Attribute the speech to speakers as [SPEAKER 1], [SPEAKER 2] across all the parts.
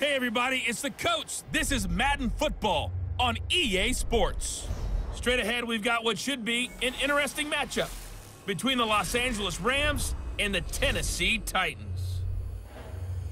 [SPEAKER 1] Hey, everybody, it's the coach. This is Madden Football on EA Sports. Straight ahead, we've got what should be an interesting matchup between the Los Angeles Rams and the Tennessee Titans.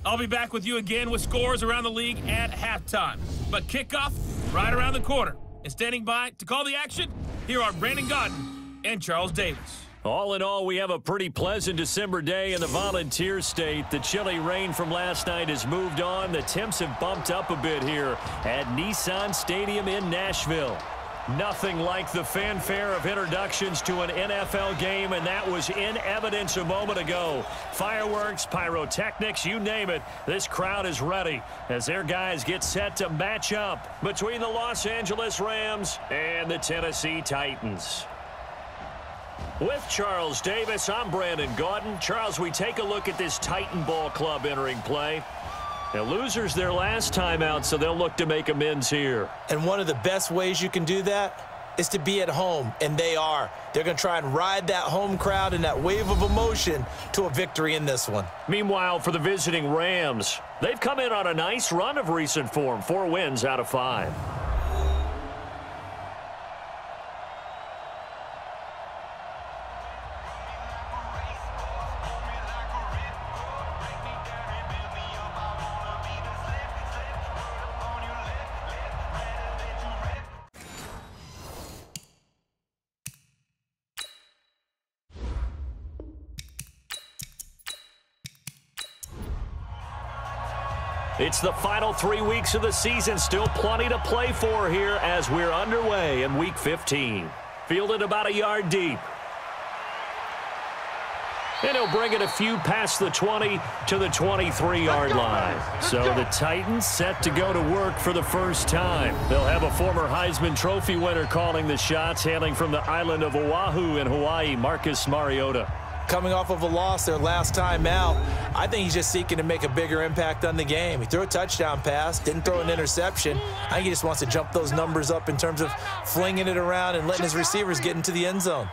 [SPEAKER 1] I'll be back with you again with scores around the league at halftime. But kickoff right around the corner. And standing by to call the action, here are Brandon Gaudin and Charles Davis.
[SPEAKER 2] All in all, we have a pretty pleasant December day in the Volunteer State. The chilly rain from last night has moved on. The temps have bumped up a bit here at Nissan Stadium in Nashville. Nothing like the fanfare of introductions to an NFL game, and that was in evidence a moment ago. Fireworks, pyrotechnics, you name it. This crowd is ready as their guys get set to match up between the Los Angeles Rams and the Tennessee Titans. With Charles Davis, I'm Brandon Gaudin. Charles, we take a look at this Titan Ball Club entering play. The losers their last time out, so they'll look to make amends here.
[SPEAKER 3] And one of the best ways you can do that is to be at home, and they are. They're going to try and ride that home crowd and that wave of emotion to a victory in this one.
[SPEAKER 2] Meanwhile, for the visiting Rams, they've come in on a nice run of recent form, four wins out of five. It's the final three weeks of the season. Still plenty to play for here as we're underway in Week 15. Fielded about a yard deep. And he'll bring it a few past the 20 to the 23-yard line. So the Titans set to go to work for the first time. They'll have a former Heisman Trophy winner calling the shots, hailing from the island of Oahu in Hawaii, Marcus Mariota
[SPEAKER 3] coming off of a loss their last time out. I think he's just seeking to make a bigger impact on the game. He threw a touchdown pass, didn't throw an interception. I think he just wants to jump those numbers up in terms of flinging it around and letting his receivers get into the end zone.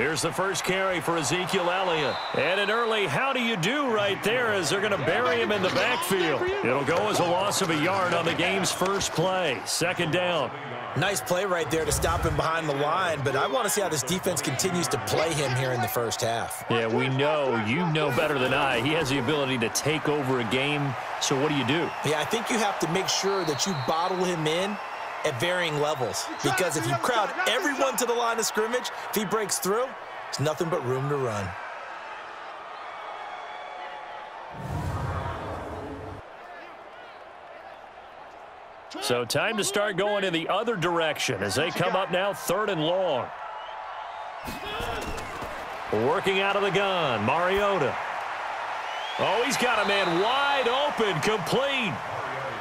[SPEAKER 2] Here's the first carry for Ezekiel Elliott. And an early how do you do right there as they're going to bury him in the backfield. It'll go as a loss of a yard on the game's first play. Second down.
[SPEAKER 3] Nice play right there to stop him behind the line, but I want to see how this defense continues to play him here in the first half.
[SPEAKER 2] Yeah, we know, you know better than I, he has the ability to take over a game, so what do you do?
[SPEAKER 3] Yeah, I think you have to make sure that you bottle him in at varying levels because if you crowd everyone to the line of scrimmage, if he breaks through, there's nothing but room to run.
[SPEAKER 2] So time to start going in the other direction as they come up now third and long. Working out of the gun, Mariota. Oh, he's got a man wide open, complete.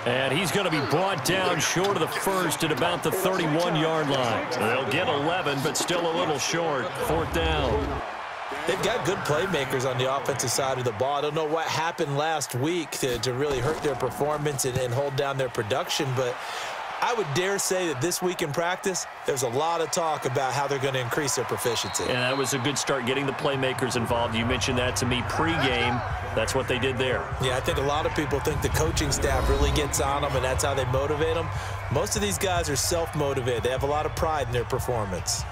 [SPEAKER 2] And he's going to be brought down short of the first at about the 31-yard line. They'll get 11, but still a little short. Fourth down.
[SPEAKER 3] They've got good playmakers on the offensive side of the ball. I don't know what happened last week to, to really hurt their performance and, and hold down their production, but I would dare say that this week in practice, there's a lot of talk about how they're going to increase their proficiency.
[SPEAKER 2] And that was a good start getting the playmakers involved. You mentioned that to me pregame. That's what they did there.
[SPEAKER 3] Yeah, I think a lot of people think the coaching staff really gets on them, and that's how they motivate them. Most of these guys are self-motivated. They have a lot of pride in their performance.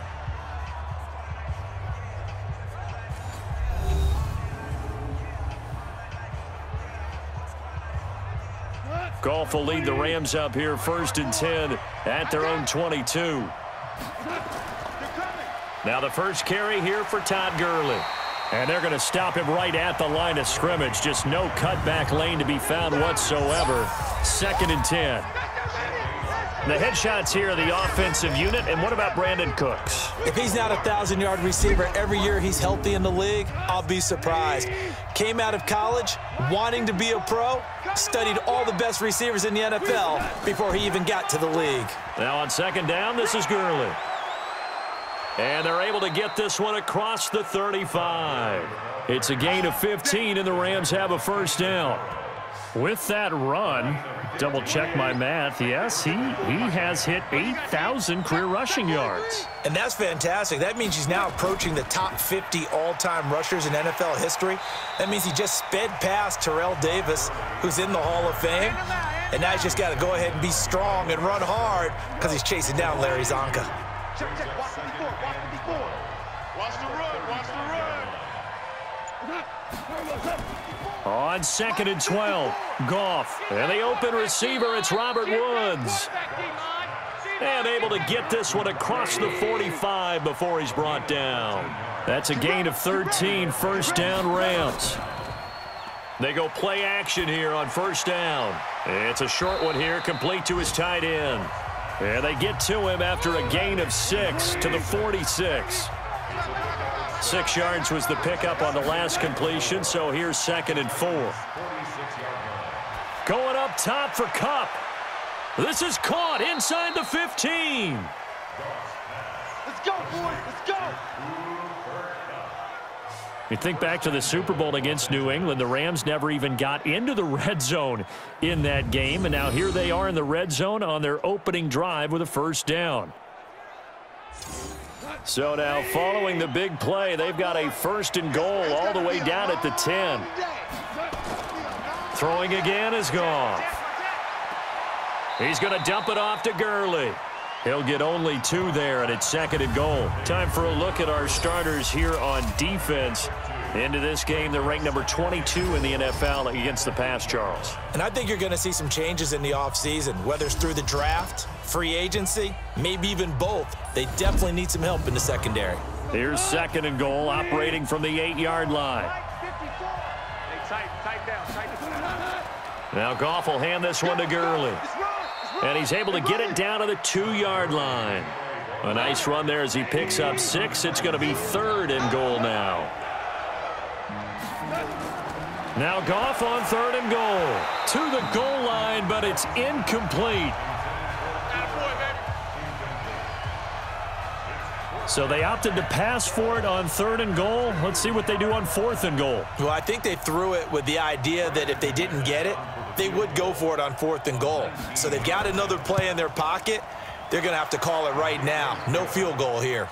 [SPEAKER 2] Goff will lead the Rams up here first and 10 at their own 22. Now the first carry here for Todd Gurley. And they're going to stop him right at the line of scrimmage. Just no cutback lane to be found whatsoever. Second and 10. The headshots here are the offensive unit. And what about Brandin Cooks?
[SPEAKER 3] If he's not a 1,000-yard receiver every year he's healthy in the league, I'll be surprised. Came out of college wanting to be a pro, studied all the best receivers in the NFL before he even got to the league.
[SPEAKER 2] Now on second down, this is Gurley. And they're able to get this one across the 35. It's a gain of 15, and the Rams have a first down. With that run, double check my math, yes, he, he has hit 8,000 career rushing yards.
[SPEAKER 3] And that's fantastic. That means he's now approaching the top 50 all-time rushers in NFL history. That means he just sped past Terrell Davis, who's in the Hall of Fame. And now he's just got to go ahead and be strong and run hard because he's chasing down Larry Csonka. Check, check, watch 54, watch 54. Watch the run, watch
[SPEAKER 2] the run. On second and 12, Goff. And the open receiver, it's Robert Woods. And able to get this one across the 45 before he's brought down. That's a gain of 13, first down Rams. They go play action here on first down. It's a short one here, complete to his tight end. And they get to him after a gain of six to the 46. Six yards was the pickup on the last completion, so here's second and four. Going up top for Kupp. This is caught inside the 15. Let's go, boys. Let's go. You think back to the Super Bowl against New England, the Rams never even got into the red zone in that game, and now here they are in the red zone on their opening drive with a first down. So now following the big play, they've got a first and goal all the way down at the 10. Throwing again is Goff. He's going to dump it off to Gurley. He'll get only two there, and it's second and goal. Time for a look at our starters here on defense. Into this game, they're ranked number 22 in the NFL against the pass, Charles.
[SPEAKER 3] And I think you're going to see some changes in the offseason, whether it's through the draft, free agency, maybe even both. They definitely need some help in the secondary.
[SPEAKER 2] Here's second and goal, operating from the eight-yard line. Now Goff will hand this one to Gurley. And he's able to get it down to the two-yard line. A nice run there as he picks up six. It's going to be third and goal now. Now Goff on third and goal. To the goal line, but it's incomplete. So they opted to pass for it on third and goal. Let's see what they do on fourth and goal.
[SPEAKER 3] Well, I think they threw it with the idea that if they didn't get it, they would go for it on fourth and goal. So they've got another play in their pocket. They're going to have to call it right now. No field goal here.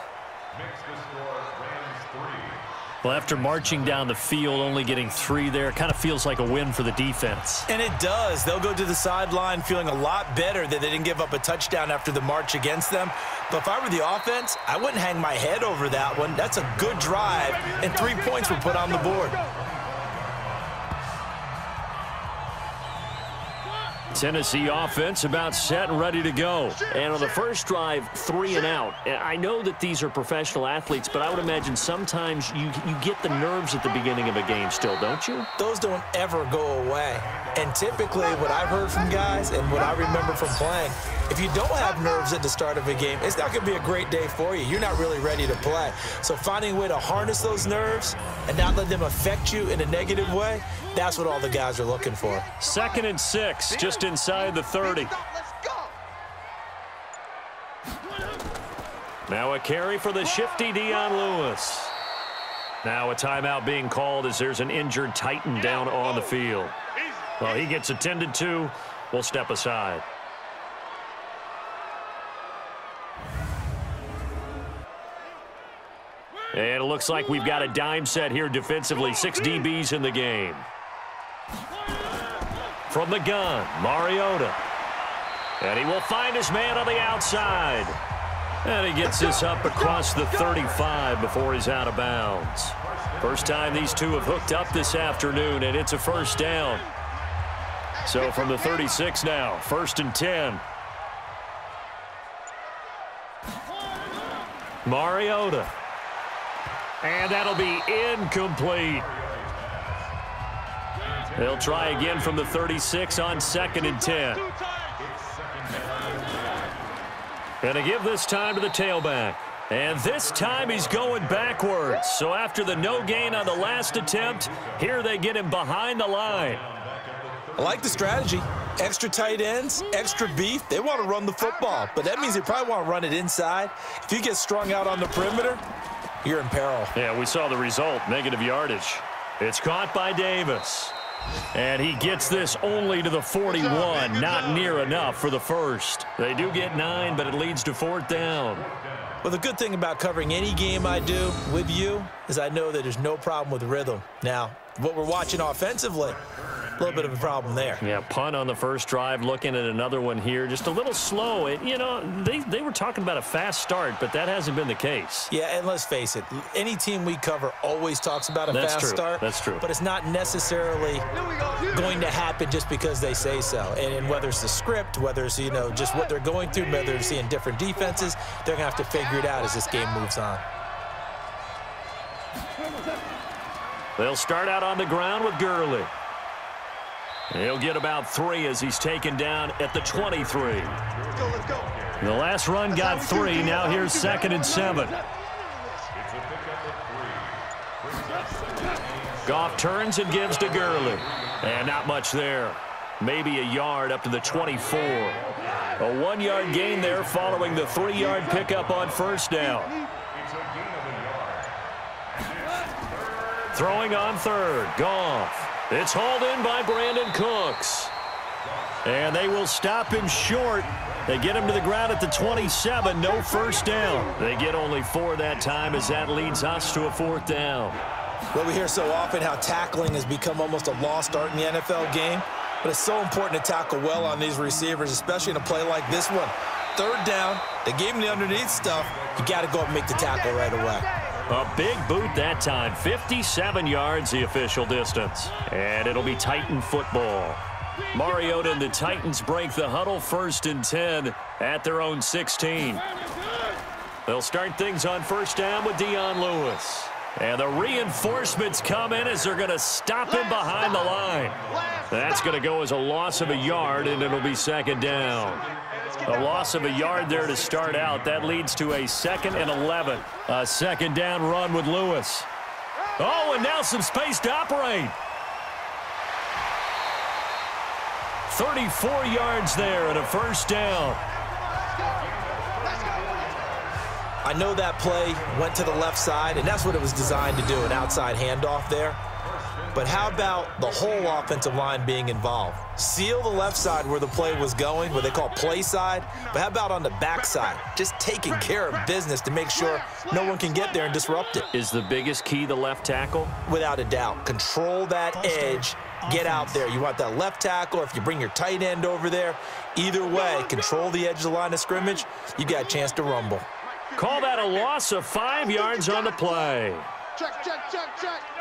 [SPEAKER 2] Well, after marching down the field, only getting three there, kind of feels like a win for the defense.
[SPEAKER 3] And it does. They'll go to the sideline feeling a lot better that they didn't give up a touchdown after the march against them. But if I were the offense, I wouldn't hang my head over that one. That's a good drive, and three points were put on the board.
[SPEAKER 2] Tennessee offense about set and ready to go. And on the first drive, three and out. I know that these are professional athletes, but I would imagine sometimes you, you get the nerves at the beginning of a game still, don't you?
[SPEAKER 3] Those don't ever go away. And typically what I've heard from guys and what I remember from playing, if you don't have nerves at the start of a game, it's not going to be a great day for you. You're not really ready to play. So finding a way to harness those nerves and not let them affect you in a negative way, that's what all the guys are looking for.
[SPEAKER 2] Second and six, just inside the 30. Now a carry for the shifty Dion Lewis. Now a timeout being called as there's an injured Titan down on the field. Well, he gets attended to. We'll step aside. And it looks like we've got a dime set here defensively. Six DBs in the game. From the gun, Mariota. And he will find his man on the outside. And he gets this up across the 35 before he's out of bounds. First time these two have hooked up this afternoon, and it's a first down. So from the 36 now, first and 10. Mariota. And that'll be incomplete. They'll try again from the 36 on second and 10. Going to give this time to the tailback. And this time he's going backwards. So after the no gain on the last attempt, here they get him behind the line.
[SPEAKER 3] I like the strategy. Extra tight ends, extra beef. They want to run the football, but that means they probably want to run it inside. If you get strung out on the perimeter, you're in peril.
[SPEAKER 2] Yeah, we saw the result, negative yardage. It's caught by Davis. And he gets this only to the 41, not near enough for the first. They do get nine, but it leads to fourth down.
[SPEAKER 3] Well, the good thing about covering any game I do with you is I know that there's no problem with rhythm. Now, what we're watching offensively, a little bit of a problem there.
[SPEAKER 2] Yeah, punt on the first drive, looking at another one here. Just a little slow. It, you know, they, they were talking about a fast start, but that hasn't been the case.
[SPEAKER 3] Yeah, and let's face it, any team we cover always talks about a
[SPEAKER 2] That's
[SPEAKER 3] fast
[SPEAKER 2] true.
[SPEAKER 3] start.
[SPEAKER 2] That's true.
[SPEAKER 3] But it's not necessarily going to happen just because they say so. And, and whether it's the script, whether it's, you know, just what they're going through, whether they're seeing different defenses, they're going to have to figure it out as this game moves on.
[SPEAKER 2] They'll start out on the ground with Gurley. He'll get about three as he's taken down at the 23. The last run got three. Now here's second and seven. Goff turns and gives to Gurley. And not much there. Maybe a yard up to the 24. A one-yard gain there following the three-yard pickup on first down. Throwing on third. Goff. It's hauled in by Brandin Cooks. And they will stop him short. They get him to the ground at the 27. No first down. They get only four that time as that leads us to a fourth down.
[SPEAKER 3] Well, we hear so often how tackling has become almost a lost art in the NFL game. But it's so important to tackle well on these receivers, especially in a play like this one. Third down, they gave him the underneath stuff. You got to go up and make the tackle right away.
[SPEAKER 2] A big boot that time. 57 yards the official distance. And it'll be Titan football. Mariota and the Titans break the huddle first and 10 at their own 16. They'll start things on first down with Dion Lewis. And the reinforcements come in as they're going to stop him behind the line. That's going to go as a loss of a yard, and it'll be second down. A loss of a yard there to start out. That leads to a second and 11. A second down run with Lewis. Oh, and now some space to operate. 34 yards there and a first down.
[SPEAKER 3] I know that play went to the left side, and that's what it was designed to do, an outside handoff there. But how about the whole offensive line being involved? Seal the left side where the play was going, what they call play side. But how about on the back side? Just taking care of business to make sure no one can get there and disrupt it.
[SPEAKER 2] Is the biggest key the left tackle?
[SPEAKER 3] Without a doubt. Control that edge. Get out there. You want that left tackle. If you bring your tight end over there, either way, control the edge of the line of scrimmage. You got a chance to rumble.
[SPEAKER 2] Call that a loss of five yards on the play.
[SPEAKER 4] Check, check, check, check, check, check.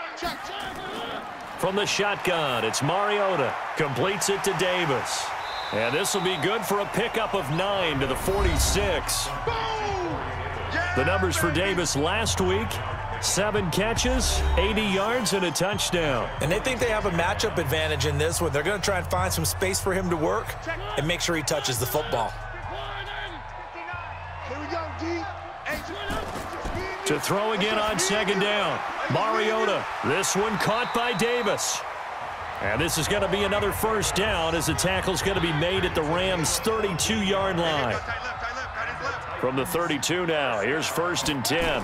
[SPEAKER 2] From the shotgun, it's Mariota. Completes it to Davis. And this will be good for a pickup of nine to the 46. The numbers for Davis last week, seven catches, 80 yards, and a touchdown.
[SPEAKER 3] And they think they have a matchup advantage in this one. They're going to try and find some space for him to work and make sure he touches the football.
[SPEAKER 4] Here we go, D. Hey,
[SPEAKER 2] To throw again on second down. Mariota. This one caught by Davis. And this is going to be another first down as the tackle's going to be made at the Rams' 32-yard line. From the 32 now, here's first and 10.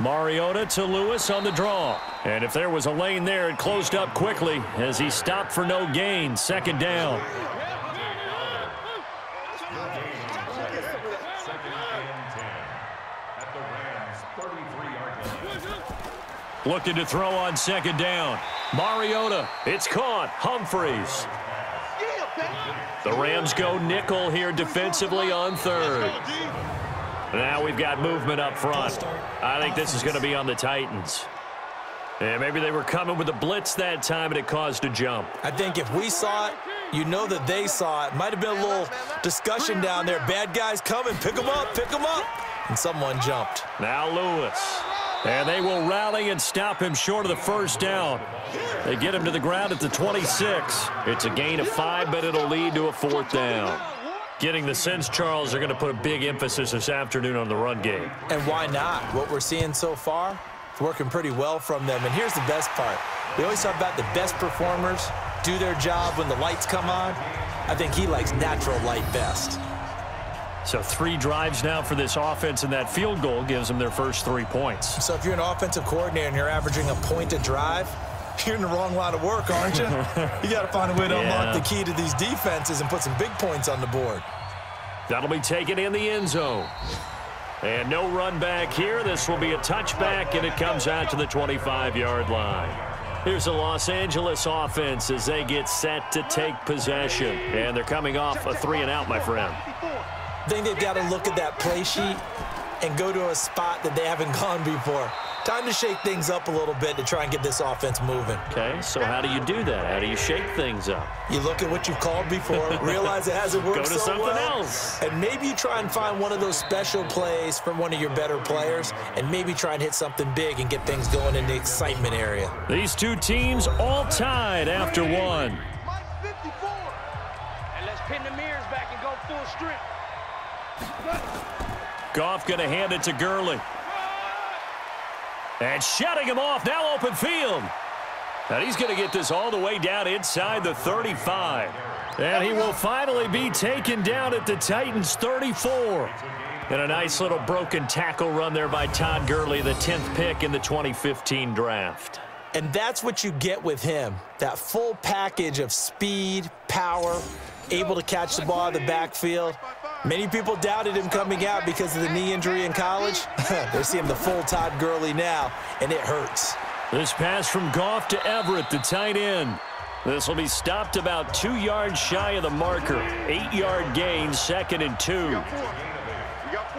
[SPEAKER 2] Mariota to Lewis on the draw. And if there was a lane there, it closed up quickly as he stopped for no gain. Second down. Looking to throw on second down. Mariota. It's caught. Humphries. The Rams go nickel here defensively on third. Now we've got movement up front. I think this is going to be on the Titans. And maybe they were coming with a blitz that time and it caused a jump.
[SPEAKER 3] I think if we saw it, you know that they saw it. Might have been a little discussion down there. Bad guys coming. Pick them up. Pick them up. And someone jumped.
[SPEAKER 2] Now Lewis. And they will rally and stop him short of the first down. They get him to the ground at the 26. It's a gain of five, but it'll lead to a fourth down. Getting the sense, Charles, they're going to put a big emphasis this afternoon on the run game.
[SPEAKER 3] And why not? What we're seeing so far, it's working pretty well from them. And here's the best part. We always talk about the best performers do their job when the lights come on. I think he likes natural light best.
[SPEAKER 2] So three drives now for this offense, and that field goal gives them their first three points.
[SPEAKER 3] So if you're an offensive coordinator and you're averaging a point a drive, you're in the wrong line of work, aren't you? you got to find a way to
[SPEAKER 2] Yeah.
[SPEAKER 3] unlock the key to these defenses and put some big points on the board.
[SPEAKER 2] That'll be taken in the end zone. And no run back here. This will be a touchback, and it comes out to the 25-yard line. Here's the Los Angeles offense as they get set to take possession. And they're coming off a three and out, my friend.
[SPEAKER 3] I think they've got to look at that play sheet and go to a spot that they haven't gone before. Time to shake things up a little bit to try and get this offense moving.
[SPEAKER 2] Okay, so how do you do that? How do you shake things up?
[SPEAKER 3] You look at what you've called before, realize it hasn't worked
[SPEAKER 2] Go to
[SPEAKER 3] so
[SPEAKER 2] something
[SPEAKER 3] well,
[SPEAKER 2] else.
[SPEAKER 3] and maybe you try and find one of those special plays from one of your better players, and maybe try and hit something big and get things going in the excitement area.
[SPEAKER 2] These two teams all tied after one.
[SPEAKER 4] Mike 54.
[SPEAKER 5] And let's pin the mirrors back and go full strength.
[SPEAKER 2] Goff going to hand it to Gurley. And shutting him off, now open field. And he's going to get this all the way down inside the 35. And he will finally be taken down at the Titans 34. And a nice little broken tackle run there by Todd Gurley, the 10th pick in the 2015 draft.
[SPEAKER 3] And that's what you get with him, that full package of speed, power, able to catch the ball in the backfield. Many people doubted him coming out because of the knee injury in college. they see him the full Todd Gurley now, and it hurts.
[SPEAKER 2] This pass from Goff to Everett, the tight end. This will be stopped about two yards shy of the marker. Eight-yard gain, second and two.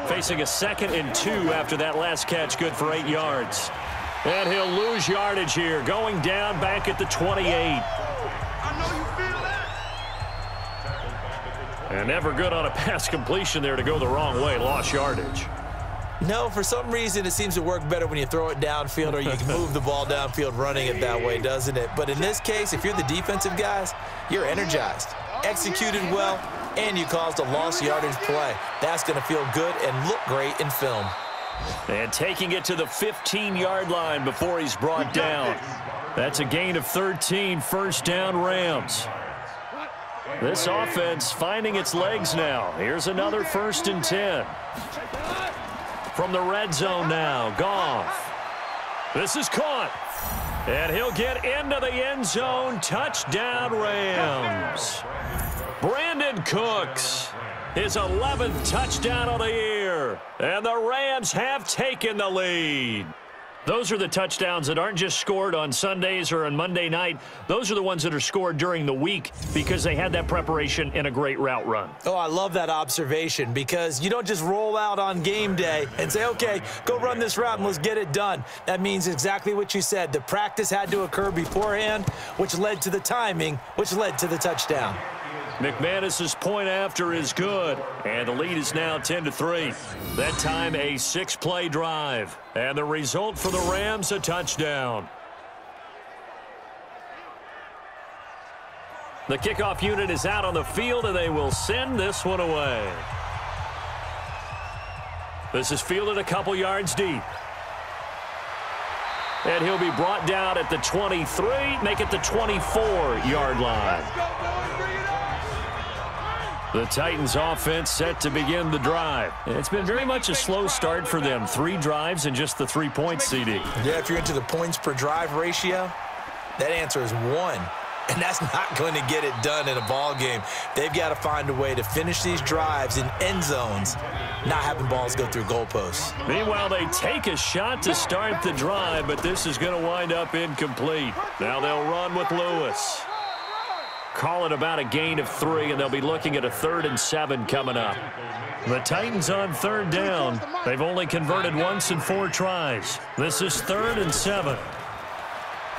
[SPEAKER 2] Facing a second and two after that last catch, good for eight yards. And he'll lose yardage here, going down back at the 28. And never good on a pass completion there to go the wrong way, lost yardage.
[SPEAKER 3] No, for some reason, it seems to work better when you throw it downfield or you can move the ball downfield running it that way, doesn't it? But in this case, if you're the defensive guys, you're energized, executed well, and you caused a lost yardage play. That's going to feel good and look great in film.
[SPEAKER 2] And taking it to the 15-yard line before he's brought down. That's a gain of 13, first down Rams. This offense finding its legs now. Here's another first and 10. From the red zone now, Goff. This is caught. And he'll get into the end zone. Touchdown, Rams. Brandin Cooks, his 11th touchdown of the year. And the Rams have taken the lead. Those are the touchdowns that aren't just scored on Sundays or on Monday night. Those are the ones that are scored during the week because they had that preparation in a great route run.
[SPEAKER 3] Oh, I love that observation because you don't just roll out on game day and say, okay, go run this route and let's get it done. That means exactly what you said. The practice had to occur beforehand, which led to the timing, which led to the touchdown.
[SPEAKER 2] McManus's point after is good, and the lead is now 10 to 3. That time a six-play drive, and the result for the Rams a touchdown. The kickoff unit is out on the field, and they will send this one away. This is fielded a couple yards deep. And he'll be brought down at the 23, make it the 24-yard line. The Titans offense set to begin the drive. It's been very much a slow start for them. Three drives and just the three points, CD.
[SPEAKER 3] Yeah, if you're into the points per drive ratio, that answer is one. And that's not going to get it done in a ball game. They've got to find a way to finish these drives in end zones, not having balls go through goalposts.
[SPEAKER 2] Meanwhile, they take a shot to start the drive, but this is going to wind up incomplete. Now they'll run with Lewis. Call it about a gain of three, and they'll be looking at a third and seven coming up. The Titans on third down. They've only converted once in four tries. This is third and seven.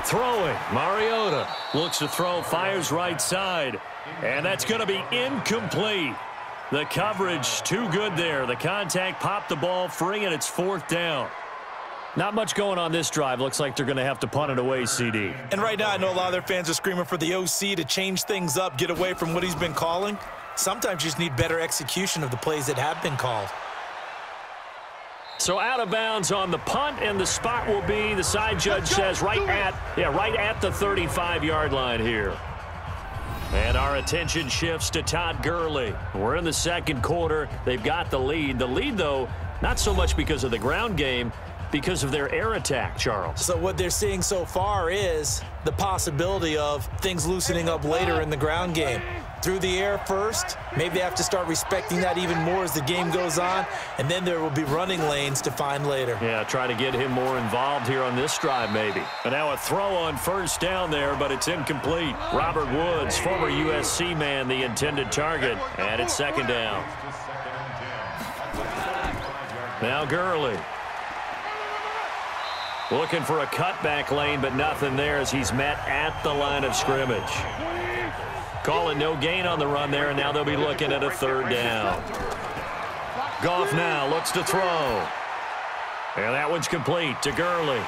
[SPEAKER 2] Throwing. Mariota looks to throw, fires right side. And that's going to be incomplete. The coverage too good there. The contact popped the ball free, and it's fourth down. Not much going on this drive. Looks like they're going to have to punt it away, CD.
[SPEAKER 3] And right now, I know a lot of their fans are screaming for the OC to change things up, get away from what he's been calling. Sometimes you just need better execution of the plays that have been called.
[SPEAKER 2] So out of bounds on the punt, and the spot will be, the side judge says, right at, yeah, right at the 35-yard line here. And our attention shifts to Todd Gurley. We're in the second quarter. They've got the lead. The lead, though, not so much because of the ground game, because of their air attack, Charles.
[SPEAKER 3] So what they're seeing so far is the possibility of things loosening up later in the ground game. Through the air first, maybe they have to start respecting that even more as the game goes on, and then there will be running lanes to find later.
[SPEAKER 2] Yeah, try to get him more involved here on this drive maybe. And now a throw on first down there, but it's incomplete. Robert Woods, former USC man, the intended target, and it's second down. Now Gurley. Looking for a cutback lane, but nothing there as he's met at the line of scrimmage. Calling no gain on the run there, and now they'll be looking at a third down. Goff now looks to throw. And that one's complete to Gurley.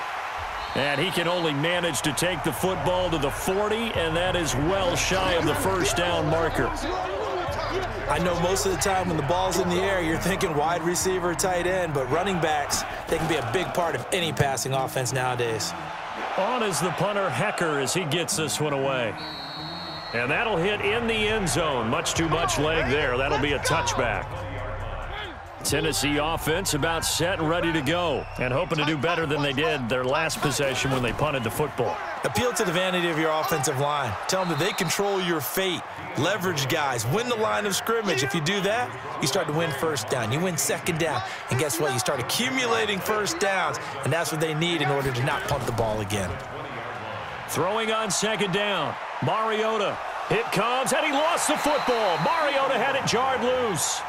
[SPEAKER 2] And he can only manage to take the football to the 40, and that is well shy of the first down marker.
[SPEAKER 3] I know most of the time when the ball's in the air, you're thinking wide receiver, tight end, but running backs, they can be a big part of any passing offense nowadays.
[SPEAKER 2] On is the punter Hekker as he gets this one away. And that'll hit in the end zone. Much too much leg there. That'll be a touchback. Tennessee offense about set and ready to go and hoping to do better than they did their last possession when they punted the football.
[SPEAKER 3] Appeal to the vanity of your offensive line. Tell them that they control your fate. Leverage guys. Win the line of scrimmage. If you do that, you start to win first down. You win second down. And guess what? You start accumulating first downs, and that's what they need in order to not punt the ball again.
[SPEAKER 2] Throwing on second down. Mariota. It comes, and he lost the football. Mariota had it jarred loose.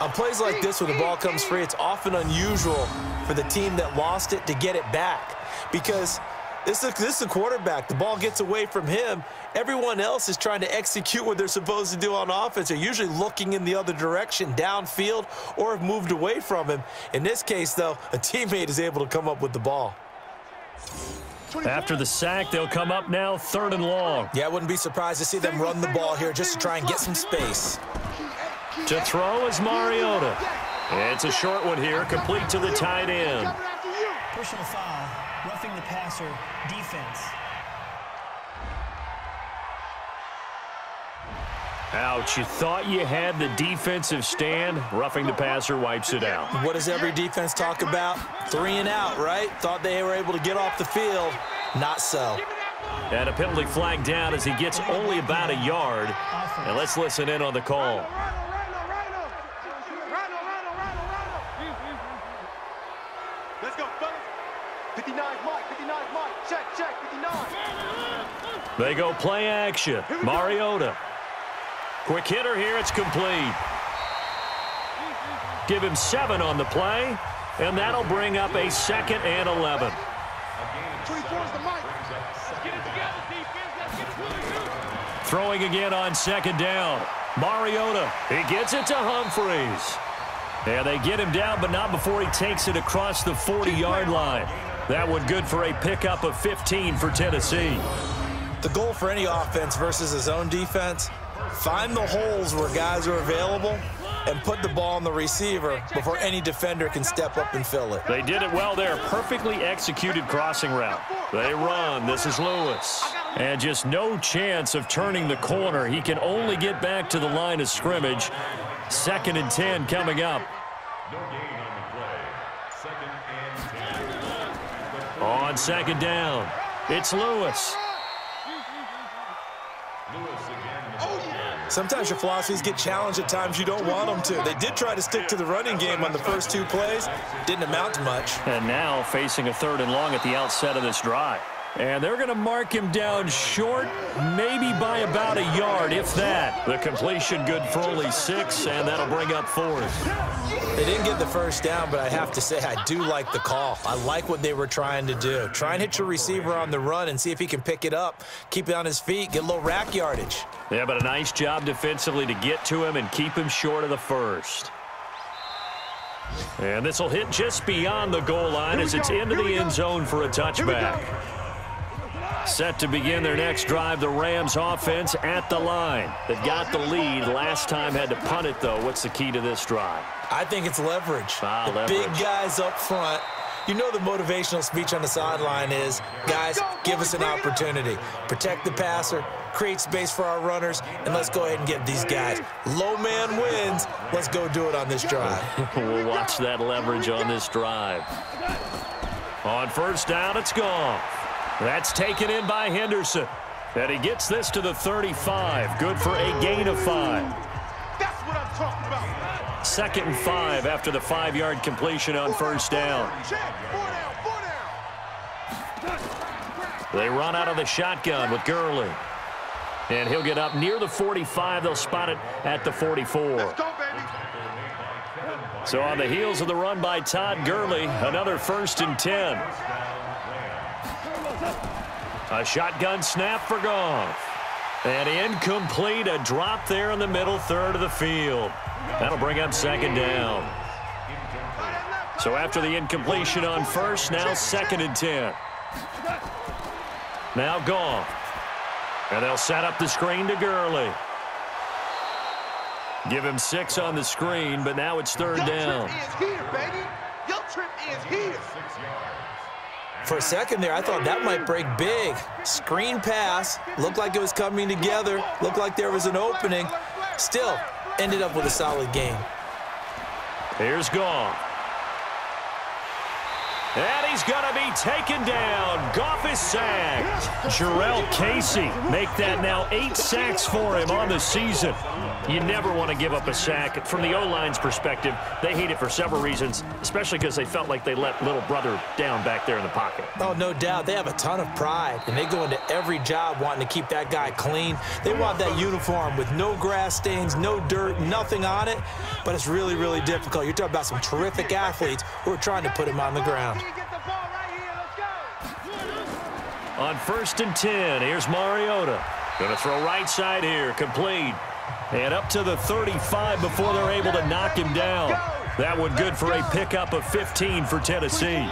[SPEAKER 3] On plays like this, when the ball comes free, it's often unusual for the team that lost it to get it back because this is, this is a quarterback. The ball gets away from him. Everyone else is trying to execute what they're supposed to do on offense. They're usually looking in the other direction, downfield, or have moved away from him. In this case, though, a teammate is able to come up with the ball.
[SPEAKER 2] After the sack, they'll come up now third and long.
[SPEAKER 3] Yeah, I wouldn't be surprised to see them run the ball here just to try and get some space.
[SPEAKER 2] To throw is Mariota. It's a short one here, complete to the tight end.
[SPEAKER 6] Personal foul, roughing the passer, defense.
[SPEAKER 2] Ouch, you thought you had the defensive stand. Roughing the passer wipes it out.
[SPEAKER 3] What does every defense talk about? Three and out, right? Thought they were able to get off the field. Not so.
[SPEAKER 2] And a penalty flag down as he gets only about a yard. And let's listen in on the call.
[SPEAKER 4] Let's go, fellas. 59 Mike, 59 Mike. Check, check, 59.
[SPEAKER 2] They go play action. Mariota. Quick hitter here. It's complete. Give him seven on the play, and that'll bring up a second and 11.
[SPEAKER 4] 24 is the Mike. Get it together, defense. Let's get it
[SPEAKER 2] Throwing again on second down. Mariota. He gets it to Humphries. And they get him down, but not before he takes it across the 40-yard line. That one good for a pickup of 15 for Tennessee.
[SPEAKER 3] The goal for any offense versus his own defense, find the holes where guys are available and put the ball on the receiver before any defender can step up and fill it.
[SPEAKER 2] They did it well there. Perfectly executed crossing route. They run. This is Lewis. And just no chance of turning the corner. He can only get back to the line of scrimmage. Second and 10 coming up. On second down, it's Lewis.
[SPEAKER 3] Sometimes your philosophies get challenged at times you don't want them to. They did try to stick to the running game on the first two plays. Didn't amount to much.
[SPEAKER 2] And now facing a third and long at the outset of this drive. And they're going to mark him down short, maybe by about a yard, if that. The completion good for only six, and that'll bring up fourth.
[SPEAKER 3] They didn't get the first down, but I have to say I do like the call. I like what they were trying to do. Try and hit your receiver on the run and see if he can pick it up, keep it on his feet, get a little rack yardage.
[SPEAKER 2] Yeah, but a nice job defensively to get to him and keep him short of the first. And this will hit just beyond the goal line as it's into the end zone for a touchback. Set to begin their next drive, the Rams offense at the line. They've got the lead. Last time had to punt it, though. What's the key to this drive?
[SPEAKER 3] I think it's leverage.
[SPEAKER 2] Ah,
[SPEAKER 3] the
[SPEAKER 2] leverage.
[SPEAKER 3] big guys up front. you know the motivational speech on the sideline is, guys, give us an opportunity. Protect the passer, create space for our runners, and let's go ahead and get these guys. Low man wins. Let's go do it on this drive.
[SPEAKER 2] we'll watch that leverage on this drive. On first down, it's Goff. That's taken in by Henderson. And he gets this to the 35. Good for a gain of five.
[SPEAKER 4] That's what I'm talking about.
[SPEAKER 2] Second and five after the five-yard completion on first down.
[SPEAKER 4] Check. Four down. Four down.
[SPEAKER 2] They run out of the shotgun with Gurley. And he'll get up near the 45. They'll spot it at the 44.
[SPEAKER 4] Let's go, baby.
[SPEAKER 2] So on the heels of the run by Todd Gurley, another first and 10. A shotgun snap for Goff. And incomplete, a drop there in the middle third of the field. That'll bring up second down. So after the incompletion on first, now second and 10. Now Goff. And they'll set up the screen to Gurley. Give him six on the screen, but now it's third
[SPEAKER 4] Your
[SPEAKER 2] down.
[SPEAKER 4] trip is here, baby. Your trip is here.
[SPEAKER 3] For a second there, I thought that might break big. Screen pass, looked like it was coming together, looked like there was an opening. Still, ended up with a solid game.
[SPEAKER 2] Here's Goff. And he's going to be taken down. Goff is sacked. Jurrell Casey make that now eight sacks for him on the season. You never want to give up a sack. From the O-line's perspective, they hate it for several reasons, especially because they felt like they let little brother down back there in the pocket.
[SPEAKER 3] Oh, no doubt. They have a ton of pride, and they go into every job wanting to keep that guy clean. They want that uniform with no grass stains, no dirt, nothing on it, but it's really, really difficult. You're talking about some terrific athletes who are trying to put him on the ground.
[SPEAKER 2] On first and 10, here's Mariota. Going to throw right side here, complete. And up to the 35 before they're able to knock him down. That one good for a pickup of 15 for Tennessee.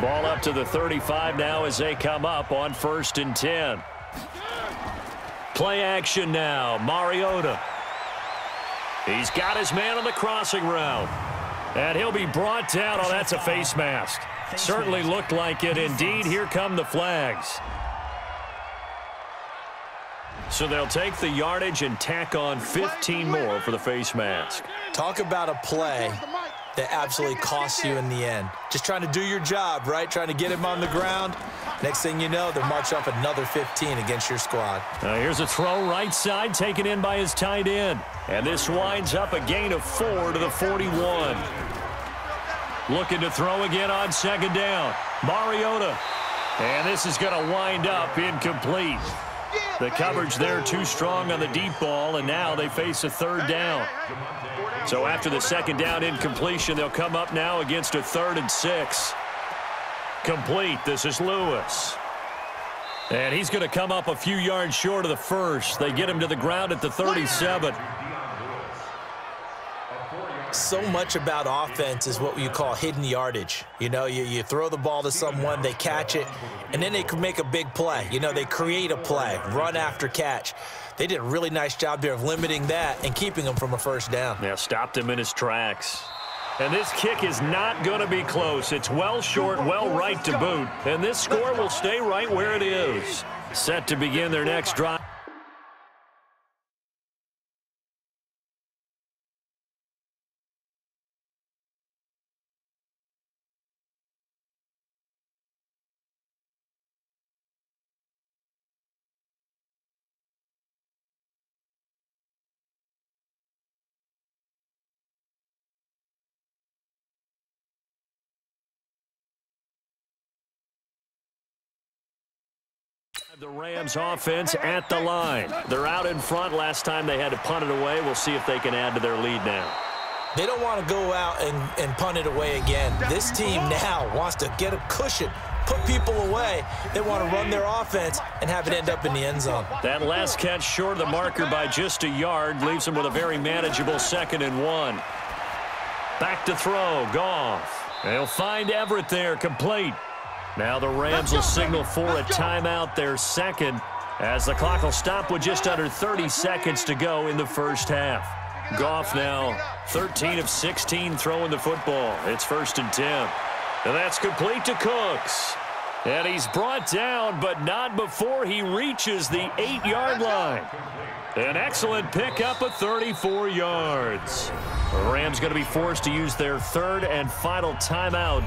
[SPEAKER 2] Ball up to the 35 now as they come up on first and 10. Play action now, Mariota. He's got his man on the crossing route. And he'll be brought down. Oh, that's a face mask. Certainly looked like it. Indeed, here come the flags. So they'll take the yardage and tack on 15 more for the face mask.
[SPEAKER 3] Talk about a play that absolutely costs you in the end. Just trying to do your job, right? Trying to get him on the ground. Next thing you know, they'll march off another 15 against your squad.
[SPEAKER 2] Now here's a throw right side taken in by his tight end. And this winds up a gain of four to the 41. Looking to throw again on second down. Mariota. And this is going to wind up incomplete. The coverage there too strong on the deep ball, and now they face a third down. So after the second down incompletion, they'll come up now against a third and six. Complete. This is Lewis. And he's going to come up a few yards short of the first. They get him to the ground at the 37.
[SPEAKER 3] So much about offense is what you call hidden yardage. You know, you, you throw the ball to someone, they catch it, and then they can make a big play. You know, they create a play, run after catch. They did a really nice job there of limiting that and keeping him from a first down.
[SPEAKER 2] Yeah, stopped him in his tracks. And this kick is not going to be close. It's well short, well right to boot. And this score will stay right where it is. Set to begin their next drive. The Rams offense at the line. They're out in front. Last time they had to punt it away. We'll see if they can add to their lead now.
[SPEAKER 3] They don't want to go out and, and punt it away again. This team now wants to get a cushion, put people away. They want to run their offense and have it end up in the end zone.
[SPEAKER 2] That last catch short of the marker by just a yard leaves them with a very manageable second and one. Back to throw. Goff. They'll find Everett there, complete. Now the Rams will signal for a timeout, their second, as the clock will stop with just under 30 seconds to go in the first half. Goff now 13 of 16 throwing the football. It's first and 10. And that's complete to Cooks. And he's brought down, but not before he reaches the eight-yard line. An excellent pickup of 34 yards. The Rams going to be forced to use their third and final timeout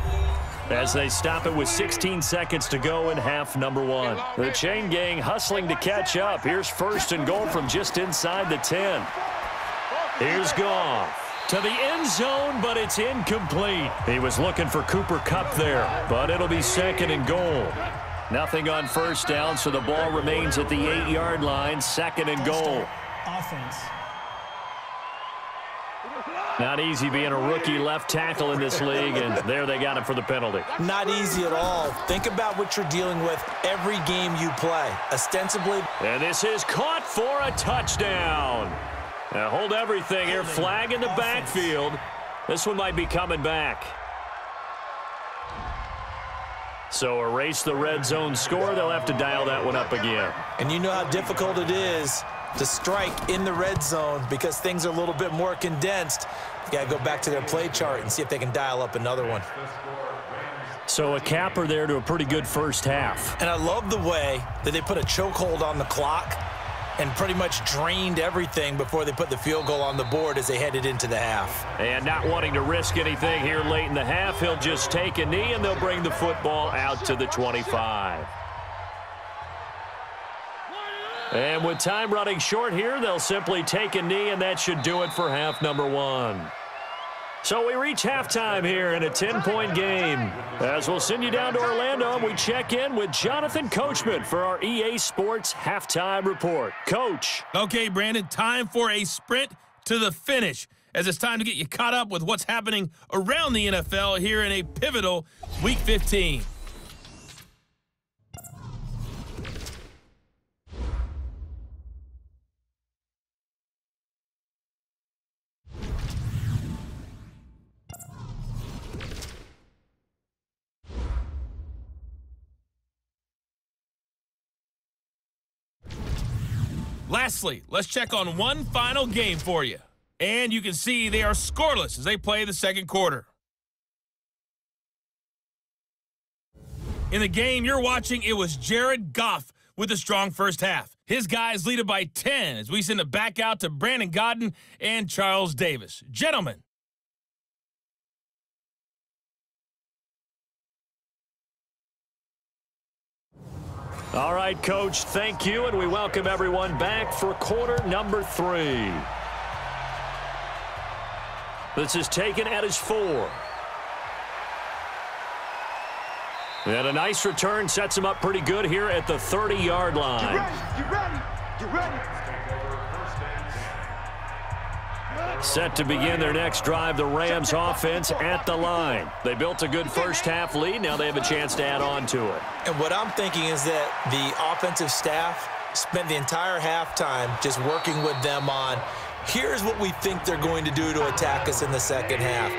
[SPEAKER 2] as they stop it with 16 seconds to go in half number one. The chain gang hustling to catch up. Here's first and goal from just inside the 10. Here's Goff. To the end zone, but it's incomplete. He was looking for Cooper Kupp there, but it'll be second and goal. Nothing on first down, so the ball remains at the eight-yard line, second and goal.
[SPEAKER 6] Offense.
[SPEAKER 2] Not easy being a rookie left tackle in this league, and there they got him for the penalty.
[SPEAKER 3] Not easy at all. Think about what you're dealing with every game you play. Ostensibly.
[SPEAKER 2] And this is caught for a touchdown. Now hold everything here. Flag in the backfield. This one might be coming back. So erase the red zone score. They'll have to dial that one up again.
[SPEAKER 3] And you know how difficult it is to strike in the red zone because things are a little bit more condensed. Got to go back to their play chart and see if they can dial up another one.
[SPEAKER 2] So a capper there to a pretty good first half.
[SPEAKER 3] And I love the way that they put a chokehold on the clock and pretty much drained everything before they put the field goal on the board as they headed into the half.
[SPEAKER 2] And not wanting to risk anything here late in the half, he'll just take a knee and they'll bring the football out to the 25. And with time running short here, they'll simply take a knee, and that should do it for half number one. So we reach halftime here in a 10-point game. As we'll send you down to Orlando, we check in with Jonathan Coachman for our EA Sports Halftime Report. Coach.
[SPEAKER 1] Okay, Brandon, time for a sprint to the finish as it's time to get you caught up with what's happening around the NFL here in a pivotal Week 15. Lastly, let's check on one final game for you. And you can see they are scoreless as they play the second quarter. In the game you're watching, it was Jared Goff with a strong first half. His guys lead it by 10 as we send it back out to Brandon Gaudin and Charles Davis. Gentlemen,
[SPEAKER 2] All right, Coach, thank you, and we welcome everyone back for quarter number three. This is taken at his four. And a nice return sets him up pretty good here at the 30-yard line.
[SPEAKER 4] You ready? You ready? You ready?
[SPEAKER 2] Set to begin their next drive, the Rams offense at the line. They built a good first half lead. Now they have a chance to add on to it.
[SPEAKER 3] And what I'm thinking is that the offensive staff spent the entire halftime just working with them on here's what we think they're going to do to attack us in the second half.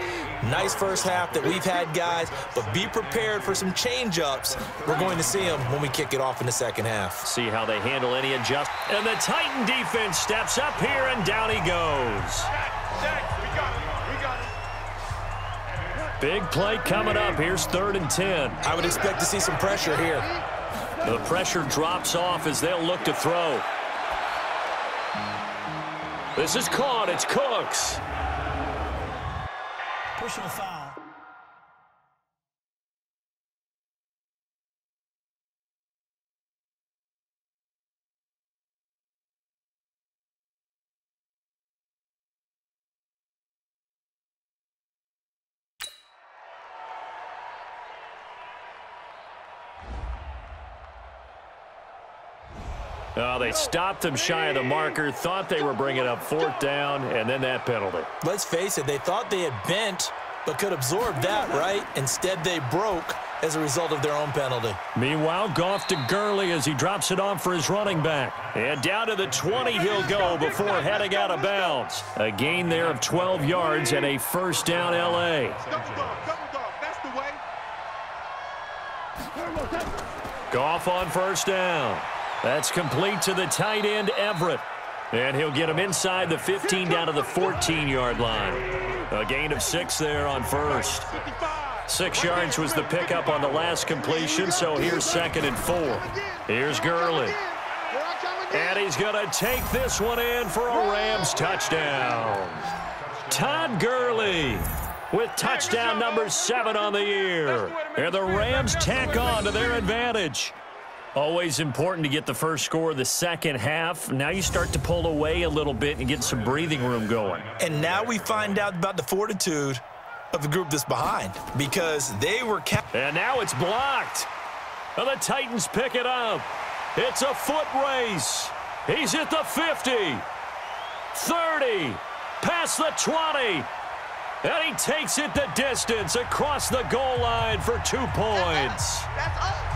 [SPEAKER 3] Nice first half that we've had, guys, but be prepared for some change-ups. We're going to see them when we kick it off in the second half.
[SPEAKER 2] See how they handle any adjust. And the Titan defense steps up here, and down he goes.
[SPEAKER 4] We got it. We got it.
[SPEAKER 2] Big play coming up. Here's third and 10.
[SPEAKER 3] I would expect to see some pressure here.
[SPEAKER 2] The pressure drops off as they'll look to throw. This is caught. It's Cooks.
[SPEAKER 6] Personal foul.
[SPEAKER 2] Oh, they stopped him shy of the marker, thought they were bringing up fourth down, and then that penalty.
[SPEAKER 3] Let's face it, they thought they had bent, but could absorb that, right? Instead, they broke as a result of their own penalty.
[SPEAKER 2] Meanwhile, Goff to Gurley as he drops it off for his running back. And down to the 20 he'll go before heading out of bounds. A gain there of 12 yards and a first down L.A. Goff on first down. That's complete to the tight end, Everett. And he'll get him inside the 15 down to the 14-yard line. A gain of six there on first. Six yards was the pickup on the last completion, so here's second and four. Here's Gurley. And he's going to take this one in for a Rams touchdown. Todd Gurley with touchdown number seven on the year. And the Rams tack on to their advantage. Always important to get the first score of the second half. Now you start to pull away a little bit and get some breathing room going.
[SPEAKER 3] And now we find out about the fortitude of the group that's behind because they were
[SPEAKER 2] And now it's blocked. And the Titans pick it up. It's a foot race. He's at the 50, 30, past the 20, and he takes it the distance across the goal line for two points.
[SPEAKER 4] That's us.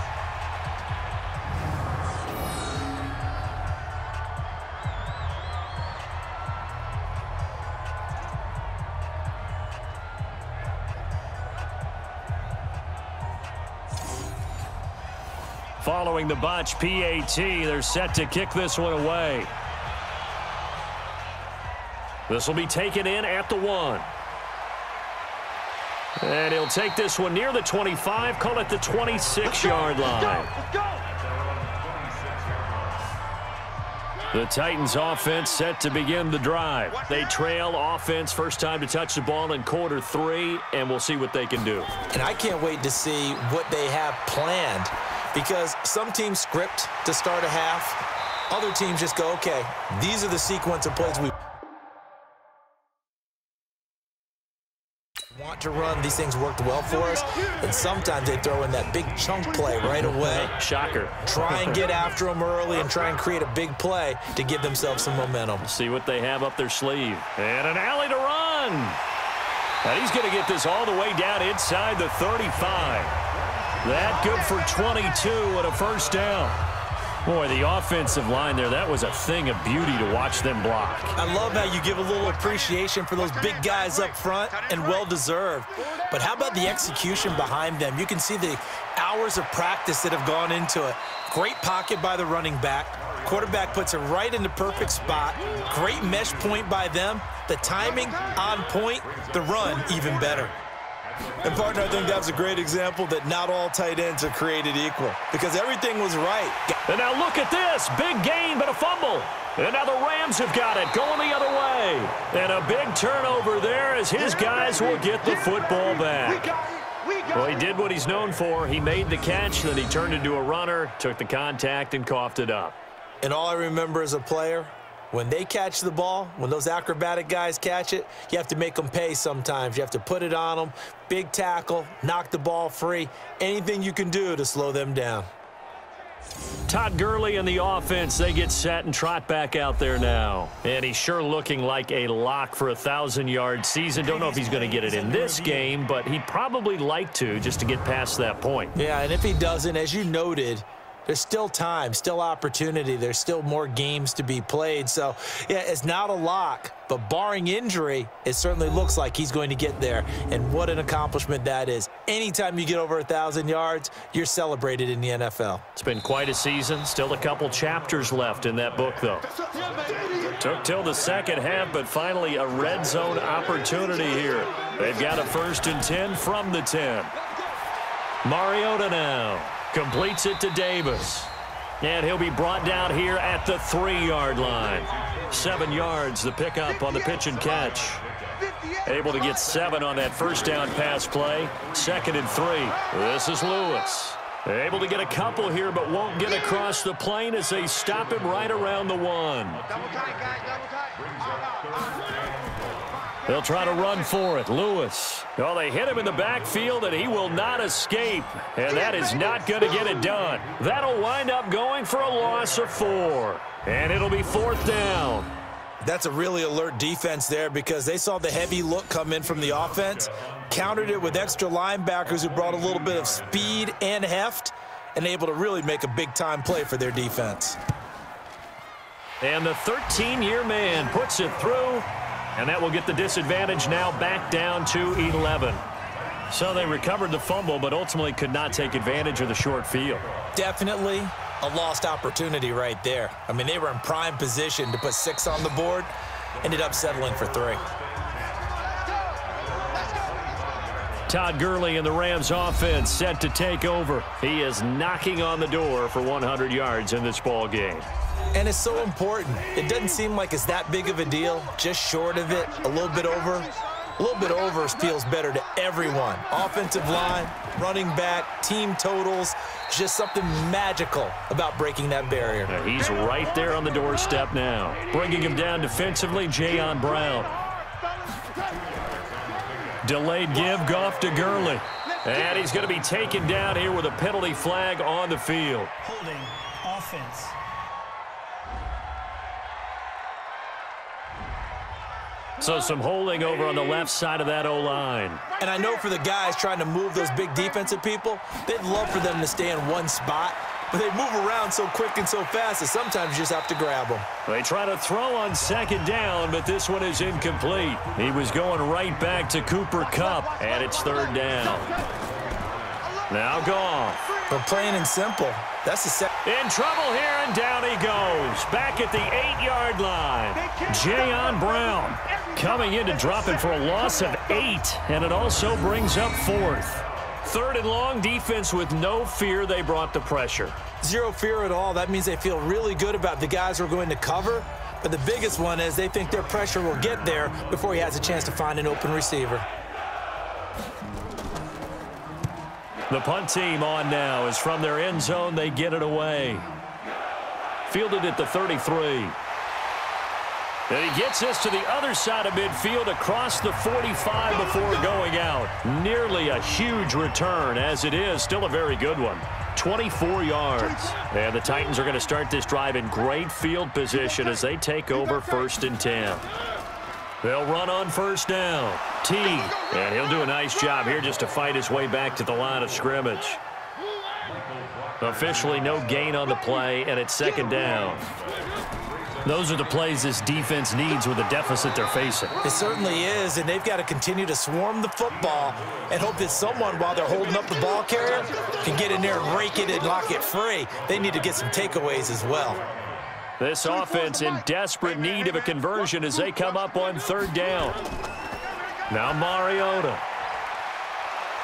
[SPEAKER 2] Following the botch PAT, they're set to kick this one away. This will be taken in at the one. And he'll take this one near the 25, call it the 26-yard line. The Titans offense set to begin the drive. They trail offense first time to touch the ball in quarter three, and we'll see what they can do.
[SPEAKER 3] And I can't wait to see what they have planned because some teams script to start a half. Other teams just go, okay, these are the sequence of plays we want to run. These things worked well for us. And sometimes they throw in that big chunk play right away.
[SPEAKER 2] Shocker.
[SPEAKER 3] Try and get after them early and try and create a big play to give themselves some momentum.
[SPEAKER 2] See what they have up their sleeve. And an alley to run. And he's going to get this all the way down inside the 35. That good for 22 and a first down. Boy, the offensive line there, that was a thing of beauty to watch them block.
[SPEAKER 3] I love how you give a little appreciation for those big guys up front, and well-deserved. But how about the execution behind them? You can see the hours of practice that have gone into it. Great pocket by the running back. Quarterback puts it right in the perfect spot. Great mesh point by them. The timing on point. The run even better. And, partner, I think that's a great example that not all tight ends are created equal because everything was right.
[SPEAKER 2] And now look at this. Big gain, but a fumble. And now the Rams have got it, going the other way. And a big turnover there as his guys will get the football back. Well, he did what he's known for. He made the catch, then he turned into a runner, took the contact, and coughed it up.
[SPEAKER 3] And all I remember as a player when they catch the ball, when those acrobatic guys catch it, you have to make them pay sometimes. You have to put it on them, big tackle, knock the ball free, anything you can do to slow them down.
[SPEAKER 2] Todd Gurley and the offense, they get set and trot back out there now. And he's sure looking like a lock for a 1,000-yard season. Don't know if he's going to get it in this game, but he'd probably like to just to get past that point.
[SPEAKER 3] Yeah, and if he doesn't, as you noted, there's still time, still opportunity. There's still more games to be played. So, yeah, it's not a lock, but barring injury, it certainly looks like he's going to get there. And what an accomplishment that is. Anytime you get over 1,000 yards, you're celebrated in the NFL.
[SPEAKER 2] It's been quite a season. Still a couple chapters left in that book, though. Took till the second half, but finally a red zone opportunity here. They've got a first and 10 from the 10. Mariota now. Completes it to Davis. And he'll be brought down here at the three-yard line. Seven yards, the pickup on the pitch and catch. Able to get seven on that first down pass play. Second and three. This is Lewis. Able to get a couple here, but won't get across the plane as they stop him right around the one. They'll try to run for it. Lewis. Well, they hit him in the backfield, and he will not escape. And that is not going to get it done. That'll wind up going for a loss of four. And it'll be fourth down.
[SPEAKER 3] That's a really alert defense there because they saw the heavy look come in from the offense, countered it with extra linebackers who brought a little bit of speed and heft, and able to really make a big-time play for their defense.
[SPEAKER 2] And the 13-year man puts it through and that will get the disadvantage now back down to 11. So they recovered the fumble, but ultimately could not take advantage of the short field.
[SPEAKER 3] Definitely a lost opportunity right there. I mean, they were in prime position to put six on the board, ended up settling for three.
[SPEAKER 2] Todd Gurley and the Rams offense set to take over. He is knocking on the door for 100 yards in this ball game.
[SPEAKER 3] And it's so important. It doesn't seem like it's that big of a deal, just short of it, a little bit over. A little bit over feels better to everyone. Offensive line, running back, team totals, just something magical about breaking that barrier.
[SPEAKER 2] Yeah, he's right there on the doorstep now. Bringing him down defensively, Jayon Brown. Delayed give, Goff to Gurley. And he's going to be taken down here with a penalty flag on the field.
[SPEAKER 6] Holding offense.
[SPEAKER 2] So some holding over on the left side of that O-line.
[SPEAKER 3] And I know for the guys trying to move those big defensive people, they'd love for them to stay in one spot. But they move around so quick and so fast that sometimes you just have to grab them.
[SPEAKER 2] They try to throw on second down, but this one is incomplete. He was going right back to Cooper Kupp, and it's third down. Now gone.
[SPEAKER 3] But plain and simple, that's the set.
[SPEAKER 2] In trouble here, and down he goes. Back at the eight-yard line. Jayon Brown coming in to drop it for a loss of eight, and it also brings up fourth. Third and long, defense with no fear. They brought the pressure.
[SPEAKER 3] Zero fear at all. That means they feel really good about the guys who are going to cover. But the biggest one is they think their pressure will get there before he has a chance to find an open receiver.
[SPEAKER 2] The punt team on now is from their end zone. They get it away. Fielded at the 33. And he gets this to the other side of midfield across the 45 before going out. Nearly a huge return as it is. Still a very good one. 24 yards. And the Titans are going to start this drive in great field position as they take over first and 10. They'll run on first down. T. And he'll do a nice job here just to fight his way back to the line of scrimmage. Officially no gain on the play, and it's second down. Those are the plays this defense needs with the deficit they're facing.
[SPEAKER 3] It certainly is, and they've got to continue to swarm the football and hope that someone, while they're holding up the ball carrier, can get in there and rake it and lock it free. They need to get some takeaways as well.
[SPEAKER 2] This offense in desperate need of a conversion as they come up on third down. Now Mariota.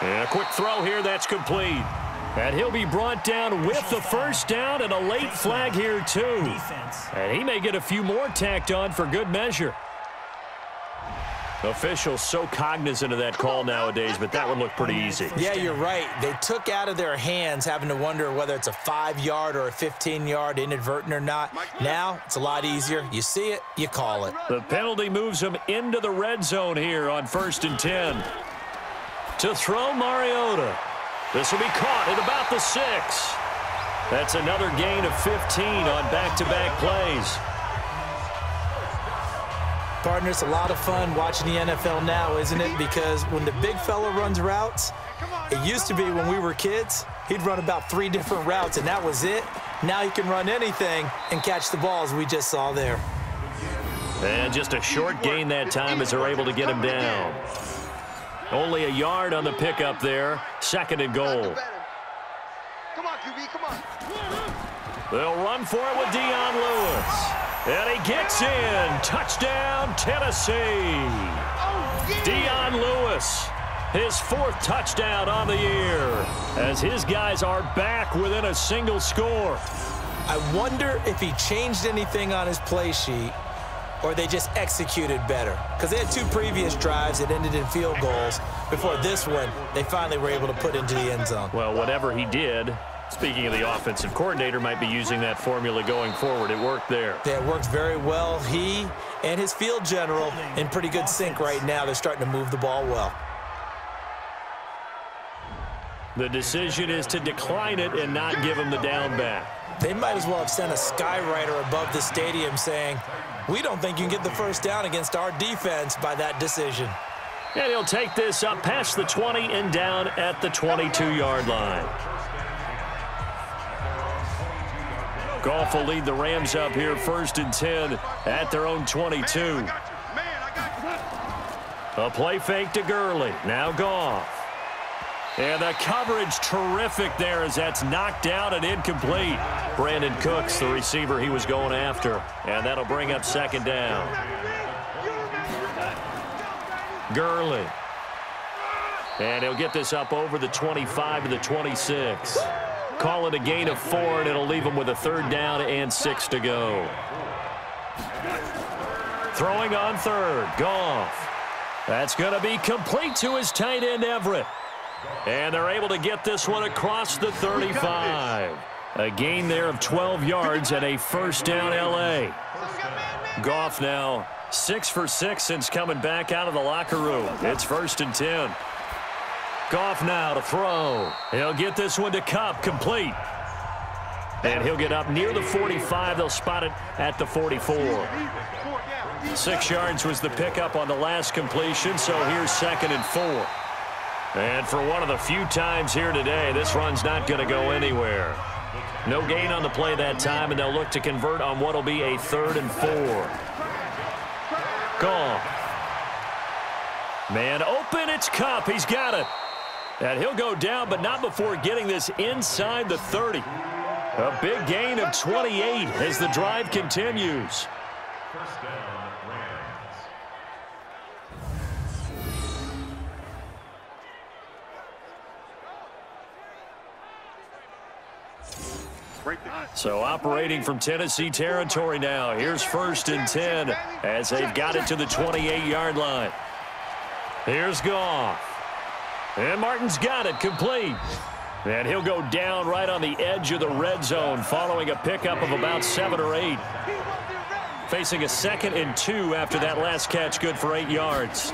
[SPEAKER 2] And a quick throw here that's complete. And he'll be brought down with the first down and a late flag here too. And he may get a few more tacked on for good measure. Officials so cognizant of that call nowadays, but that one looked pretty easy.
[SPEAKER 3] Yeah, you're right. They took out of their hands having to wonder whether it's a five-yard or a 15-yard inadvertent or not. Now, it's a lot easier. You see it, you call it.
[SPEAKER 2] The penalty moves them into the red zone here on first and 10. To throw Mariota. This will be caught at about the six. That's another gain of 15 on back-to-back -back plays.
[SPEAKER 3] Partner, it's a lot of fun watching the NFL now, isn't it? Because when the big fella runs routes, it used to be when we were kids, he'd run about three different routes, and that was it. Now he can run anything and catch the balls we just saw there.
[SPEAKER 2] And just a short gain that time as they're able to get him down. Only a yard on the pickup there. Second and goal.
[SPEAKER 4] Come on, QB, come on.
[SPEAKER 2] They'll run for it with Dion Lewis. And he gets in. Touchdown, Tennessee. Dion Lewis, his fourth touchdown on the year, as his guys are back within a single score.
[SPEAKER 3] I wonder if he changed anything on his play sheet or they just executed better. Because they had two previous drives that ended in field goals. Before this one, they finally were able to put into the end zone.
[SPEAKER 2] Well, whatever he did, speaking of the offensive coordinator, might be using that formula going forward. It worked there.
[SPEAKER 3] Yeah, it worked very well. He and his field general in pretty good sync right now. They're starting to move the ball well.
[SPEAKER 2] The decision is to decline it and not give him the down back.
[SPEAKER 3] They might as well have sent a skywriter above the stadium saying, we don't think you can get the first down against our defense by that decision.
[SPEAKER 2] And he'll take this up past the 20 and down at the 22-yard line. Goff will lead the Rams up here first and 10 at their own 22. A play fake to Gurley. Now Goff. And the coverage terrific there as that's knocked out and incomplete. Brandin Cooks, the receiver he was going after. And that'll bring up second down. Gurley. And he'll get this up over the 25 to the 26. Call it a gain of four, and it'll leave him with a third down and six to go. Throwing on third, Goff. That's going to be complete to his tight end, Everett. And they're able to get this one across the 35. A gain there of 12 yards and a first down L.A. Goff now six for six since coming back out of the locker room. It's first and 10. Goff now to throw. He'll get this one to Kupp, complete. And he'll get up near the 45. They'll spot it at the 44. Six yards was the pickup on the last completion, so here's second and four. And for one of the few times here today, this run's not going to go anywhere. No gain on the play that time, and they'll look to convert on what will be a third and four. Gone. Man open, it's Kupp. He's got it. And he'll go down, but not before getting this inside the 30. A big gain of 28 as the drive continues. So operating from Tennessee territory now. Here's first and 10 as they've got it to the 28-yard line. Here's Goff. And Martin's got it complete. And he'll go down right on the edge of the red zone following a pickup of about seven or eight. Facing a second and two after that last catch, good for eight yards.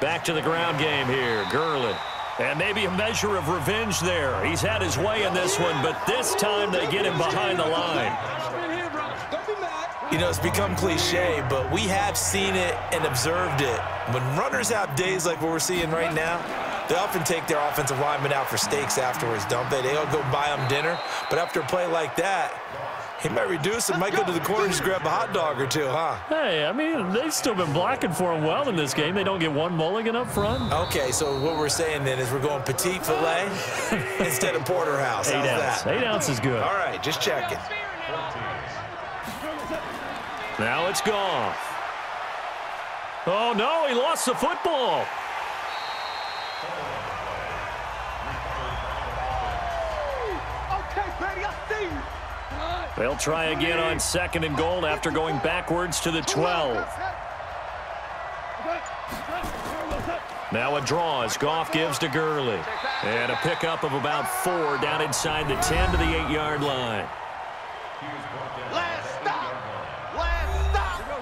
[SPEAKER 2] Back to the ground game here. Gurley. And maybe a measure of revenge there. He's had his way in this one, but this time they get him behind the line.
[SPEAKER 3] You know, it's become cliche, but we have seen it and observed it. When runners have days like what we're seeing right now, they often take their offensive linemen out for steaks afterwards, don't they? They all go buy them dinner. But after a play like that, he might reduce it, might go to the corner and just grab a hot dog or two, huh?
[SPEAKER 2] Hey, I mean, they've still been blocking for him well in this game. They don't get one mulligan up front.
[SPEAKER 3] Okay, so what we're saying then is we're going petite filet instead of porterhouse.
[SPEAKER 2] Eight
[SPEAKER 3] How's
[SPEAKER 2] ounce.
[SPEAKER 3] that?
[SPEAKER 2] Eight ounce is good.
[SPEAKER 3] All right, just checking.
[SPEAKER 2] Now it's Goff. Oh, no, he lost the football. They'll try again on second and goal after going backwards to the 12. Now a draw as Goff gives to Gurley. And a pickup of about four down inside the 10 to the 8-yard line.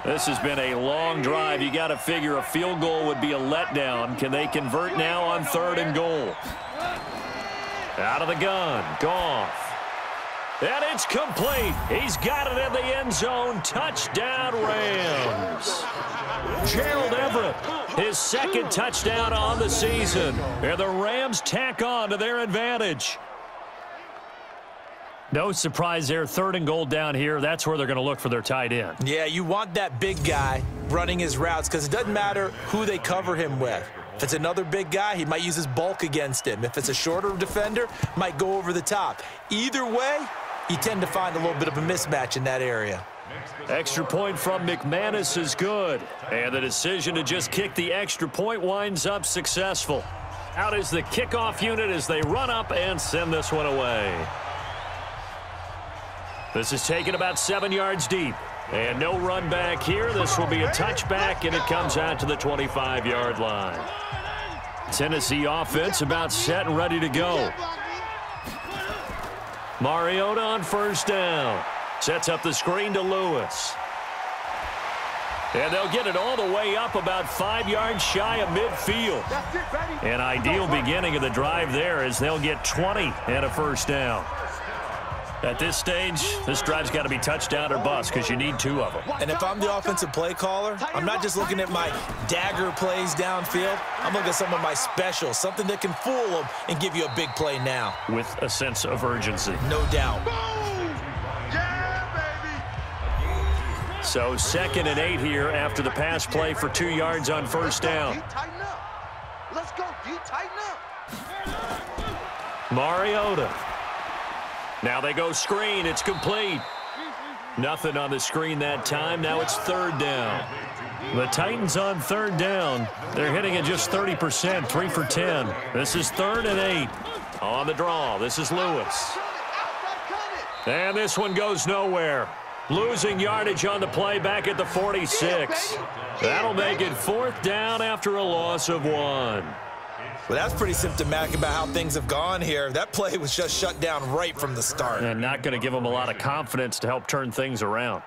[SPEAKER 2] This has been a long drive. You got to figure a field goal would be a letdown. Can they convert now on third and goal? Out of the gun, Goff. And it's complete. He's got it in the end zone. Touchdown, Rams. Gerald Everett, his second touchdown on the season. And the Rams tack on to their advantage. No surprise there. Third and goal down here. That's where they're going to look for their tight end.
[SPEAKER 3] Yeah, you want that big guy running his routes because it doesn't matter who they cover him with. If it's another big guy, he might use his bulk against him. If it's a shorter defender, might go over the top. Either way, you tend to find a little bit of a mismatch in that area.
[SPEAKER 2] Extra point from McManus is good. And the decision to just kick the extra point winds up successful. Out is the kickoff unit as they run up and send this one away. This is taken about seven yards deep. And no run back here. This will be a touchback, and it comes out to the 25-yard line. Tennessee offense about set and ready to go. Mariota on first down. Sets up the screen to Lewis. And they'll get it all the way up about five yards shy of midfield.
[SPEAKER 4] It,
[SPEAKER 2] An ideal beginning of the drive there as they'll get 20 and a first down. At this stage, this drive's got to be touchdown or bust because you need two of them.
[SPEAKER 3] And if I'm the offensive play caller, I'm not just looking at my dagger plays downfield. I'm looking at some of my specials, something that can fool them and give you a big play now.
[SPEAKER 2] With a sense of urgency.
[SPEAKER 3] No doubt.
[SPEAKER 4] Yeah.
[SPEAKER 2] So second and eight here after the pass play for two yards on first down.
[SPEAKER 4] D, tighten up. Let's go, D, tighten up.
[SPEAKER 2] Mariota. Now they go screen. It's complete. Nothing on the screen that time. Now it's third down. The Titans on third down. They're hitting at just 30%, 3 for 10. This is third and eight. On the draw, this is Lewis. And this one goes nowhere. Losing yardage on the play back at the 46. That'll make it fourth down after a loss of one.
[SPEAKER 3] Well, that's pretty symptomatic about how things have gone here. That play was just shut down right from the start.
[SPEAKER 2] And not going to give them a lot of confidence to help turn things around.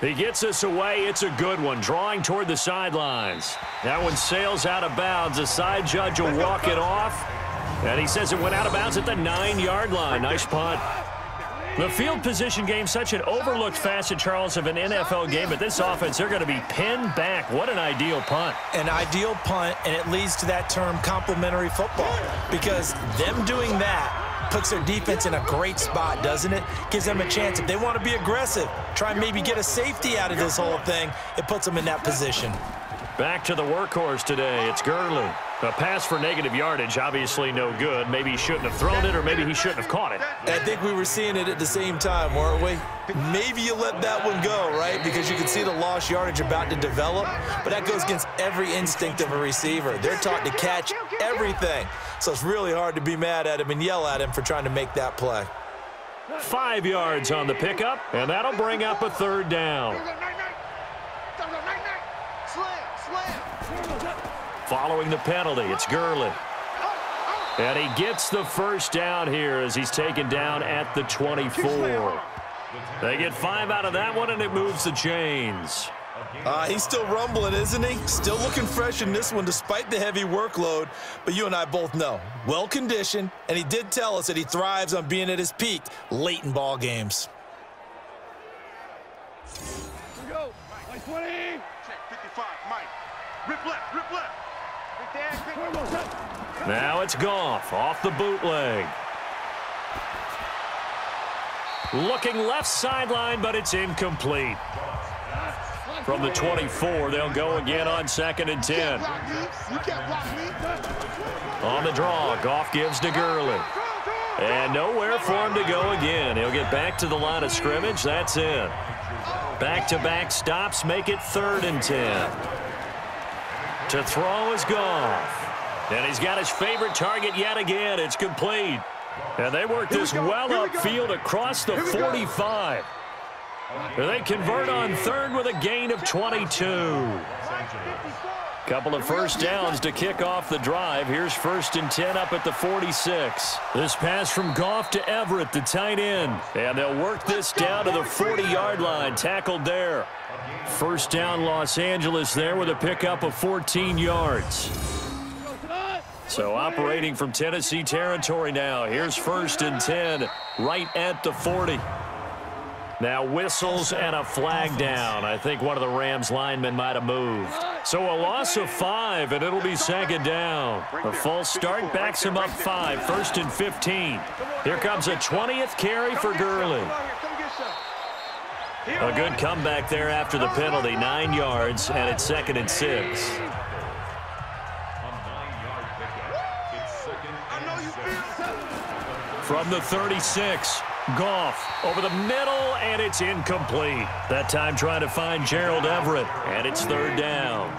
[SPEAKER 2] He gets us away. It's a good one. Drawing toward the sidelines. That one sails out of bounds. The side judge will walk it off. And he says it went out of bounds at the nine-yard line. Nice punt. The field position game, such an overlooked facet, Charles, of an NFL game, but this offense, they're going to be pinned back. What an ideal punt.
[SPEAKER 3] An ideal punt, and it leads to that term complementary football because them doing that puts their defense in a great spot, doesn't it? Gives them a chance. If they want to be aggressive, try and maybe get a safety out of this whole thing, it puts them in that position.
[SPEAKER 2] Back to the workhorse today. It's Gurley. A pass for negative yardage, obviously no good. Maybe he shouldn't have thrown it, or maybe he shouldn't have caught it.
[SPEAKER 3] I think we were seeing it at the same time, weren't we? Maybe you let that one go, right? Because you can see the lost yardage about to develop, but that goes against every instinct of a receiver. They're taught to catch everything, so it's really hard to be mad at him and yell at him for trying to make that play.
[SPEAKER 2] Five yards on the pickup, and that'll bring up a third down. Following the penalty, it's Gurley. And he gets the first down here as he's taken down at the 24. They get five out of that one, and it moves the chains.
[SPEAKER 3] Uh, he's still rumbling, isn't he? Still looking fresh in this one despite the heavy workload. But you and I both know, well-conditioned, and he did tell us that he thrives on being at his peak late in ball games.
[SPEAKER 4] Here we go. Mike 20. Check 55, Mike. Rip left, rip left.
[SPEAKER 2] Now it's Goff off the bootleg. Looking left sideline, but it's incomplete. From the 24, they'll go again on second and 10. On the draw, Goff gives to Gurley. And nowhere for him to go again. He'll get back to the line of scrimmage. That's it. Back-to-back -back stops make it third and 10. To throw is Goff. And he's got his favorite target yet again. It's complete. And they work this well upfield across the 45. They convert on third with a gain of 22. Couple of first downs to kick off the drive. Here's first and 10 up at the 46. This pass from Goff to Everett, the tight end. And they'll work this down to the 40-yard line. Tackled there. First down Los Angeles there with a pickup of 14 yards. So operating from Tennessee territory now. Here's first and 10 right at the 40. Now whistles and a flag down. I think one of the Rams linemen might have moved. So a loss of five, and it'll be second down. A false start backs him up five, first and 15. Here comes a 20th carry for Gurley. A good comeback there after the penalty, nine yards, and it's second and six. From the 36, Goff over the middle, and it's incomplete. That time trying to find Gerald Everett, and it's third down.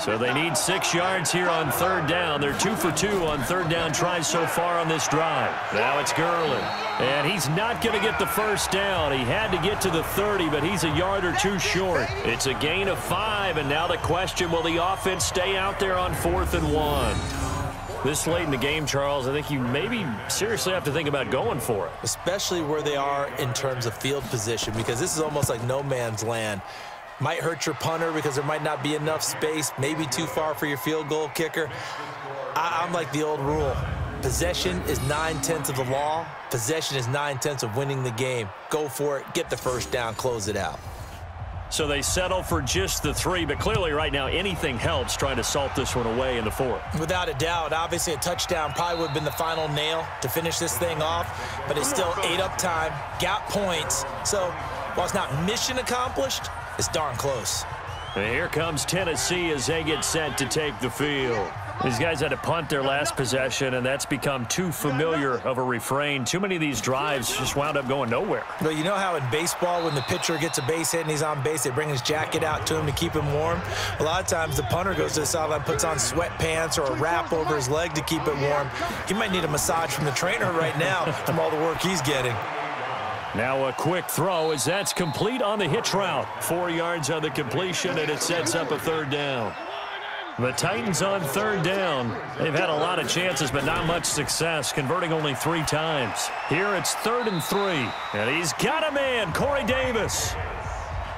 [SPEAKER 2] So they need six yards here on third down. They're two for two on third down tries so far on this drive. Now it's Gurley. And he's not going to get the first down. He had to get to the 30, but he's a yard or two short. It's a gain of five, and now the question, will the offense stay out there on fourth and one? This late in the game, Charles, I think you maybe seriously have to think about going for it.
[SPEAKER 3] Especially where they are in terms of field position, because this is almost like no man's land. Might hurt your punter because there might not be enough space, maybe too far for your field goal kicker. I am like the old rule. Possession is nine-tenths of the law. Possession is nine-tenths of winning the game. Go for it, get the first down, close it out.
[SPEAKER 2] So they settle for just the three, but clearly right now anything helps trying to salt this one away in the fourth.
[SPEAKER 3] Without a doubt. Obviously a touchdown probably would have been the final nail to finish this thing off, but it's still eight up time, got points. So while it's not mission accomplished, it's darn close.
[SPEAKER 2] And here comes Tennessee as they get set to take the field. These guys had to punt their last possession, and that's become too familiar of a refrain. Too many of these drives just wound up going nowhere.
[SPEAKER 3] Well, you know how in baseball, when the pitcher gets a base hit and he's on base, they bring his jacket out to him to keep him warm? A lot of times the punter goes to the sideline, puts on sweatpants or a wrap over his leg to keep it warm. He might need a massage from the trainer right now from all the work he's getting.
[SPEAKER 2] Now a quick throw as that's complete on the hitch route. Four yards on the completion, and it sets up a third down. The Titans on third down. They've had a lot of chances, but not much success, converting only three times. Here it's third and three, and he's got a man, Corey Davis.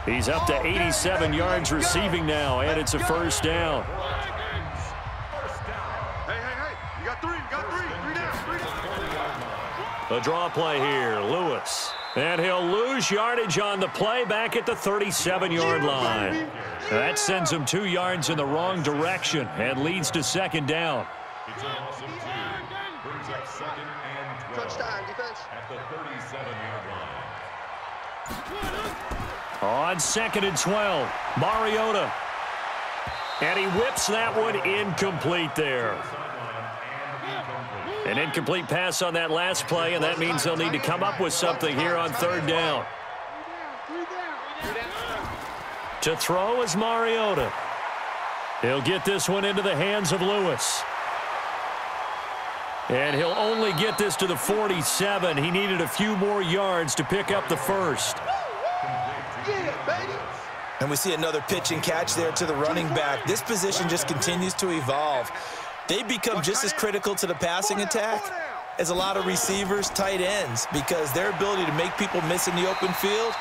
[SPEAKER 2] He's up to 87 yards receiving now, and it's a first down.
[SPEAKER 4] Hey, hey, hey. You got three. You got three. Three down. Three down.
[SPEAKER 2] The draw play here, Lewis. And he'll lose yardage on the play back at the 37-yard line. That sends him two yards in the wrong direction and leads to second down.
[SPEAKER 7] Touchdown defense.
[SPEAKER 2] On second and 12, Mariota. And he whips that one incomplete there. An incomplete pass on that last play, and that means they'll need to come up with something here on third down. To throw is Mariota. He'll get this one into the hands of Lewis. And he'll only get this to the 47. He needed a few more yards to pick up the first.
[SPEAKER 3] And we see another pitch and catch there to the running back. This position just continues to evolve. They become just as critical to the passing attack as a lot of receivers, tight ends, because their ability to make people miss in the open field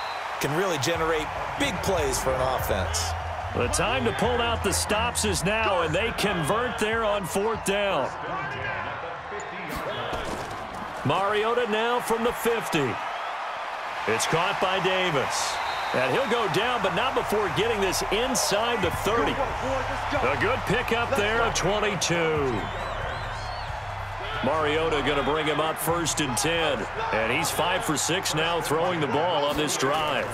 [SPEAKER 3] can really generate big plays for an offense.
[SPEAKER 2] The time to pull out the stops is now, and they convert there on fourth down. Mariota now from the 50. It's caught by Davis. And he'll go down, but not before getting this inside the 30. A good pickup there of 22. Mariota going to bring him up first and 10. And he's 5 for 6 now throwing the ball on this drive.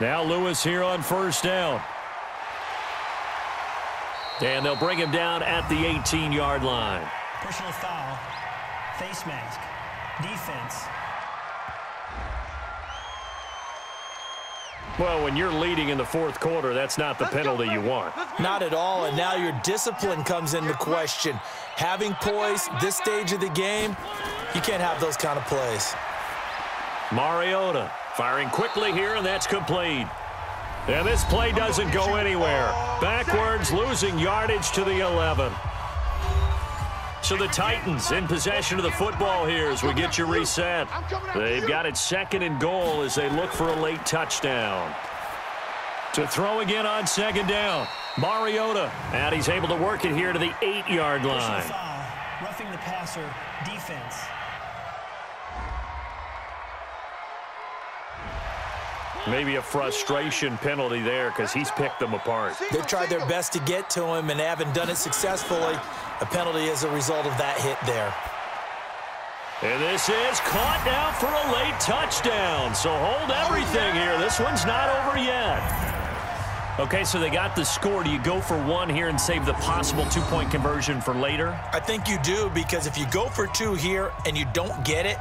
[SPEAKER 2] Now Lewis here on first down. And they'll bring him down at the 18-yard line.
[SPEAKER 6] Personal foul. Face mask. Defense.
[SPEAKER 2] Well, when you're leading in the fourth quarter, that's not the penalty you want.
[SPEAKER 3] Not at all, and now your discipline comes into question. Having poise this stage of the game, you can't have those kind of plays.
[SPEAKER 2] Mariota firing quickly here, and that's complete. And this play doesn't go anywhere. Backwards, losing yardage to the 11. So the Titans in possession of the football here as we get you reset. They've got it second and goal as they look for a late touchdown. To throw again on second down, Mariota. And he's able to work it here to the eight-yard line.
[SPEAKER 6] Roughing the passer. Defense.
[SPEAKER 2] Maybe a frustration penalty there because he's picked them apart.
[SPEAKER 3] They've tried their best to get to him and haven't done it successfully. A penalty as a result of that hit there.
[SPEAKER 2] And this is caught now for a late touchdown. So hold oh, everything here. This one's not over yet. Okay, so they got the score. Do you go for one here and save the possible two-point conversion for later?
[SPEAKER 3] I think you do because if you go for two here and you don't get it,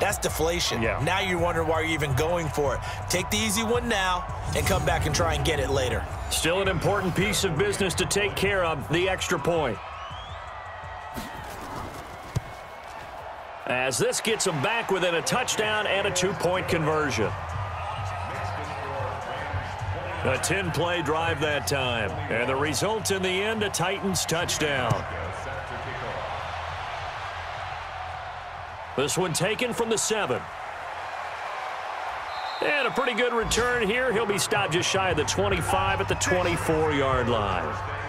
[SPEAKER 3] that's deflation.
[SPEAKER 2] Yeah.
[SPEAKER 3] Now you wonder why you're even going for it. Take the easy one now and come back and try and get it later.
[SPEAKER 2] Still an important piece of business to take care of, the extra point. As this gets them back within a touchdown and a two-point conversion. A 10-play drive that time. And the result in the end, a Titans touchdown. This one taken from the seven. And a pretty good return here. He'll be stopped just shy of the 25 at the 24-yard line.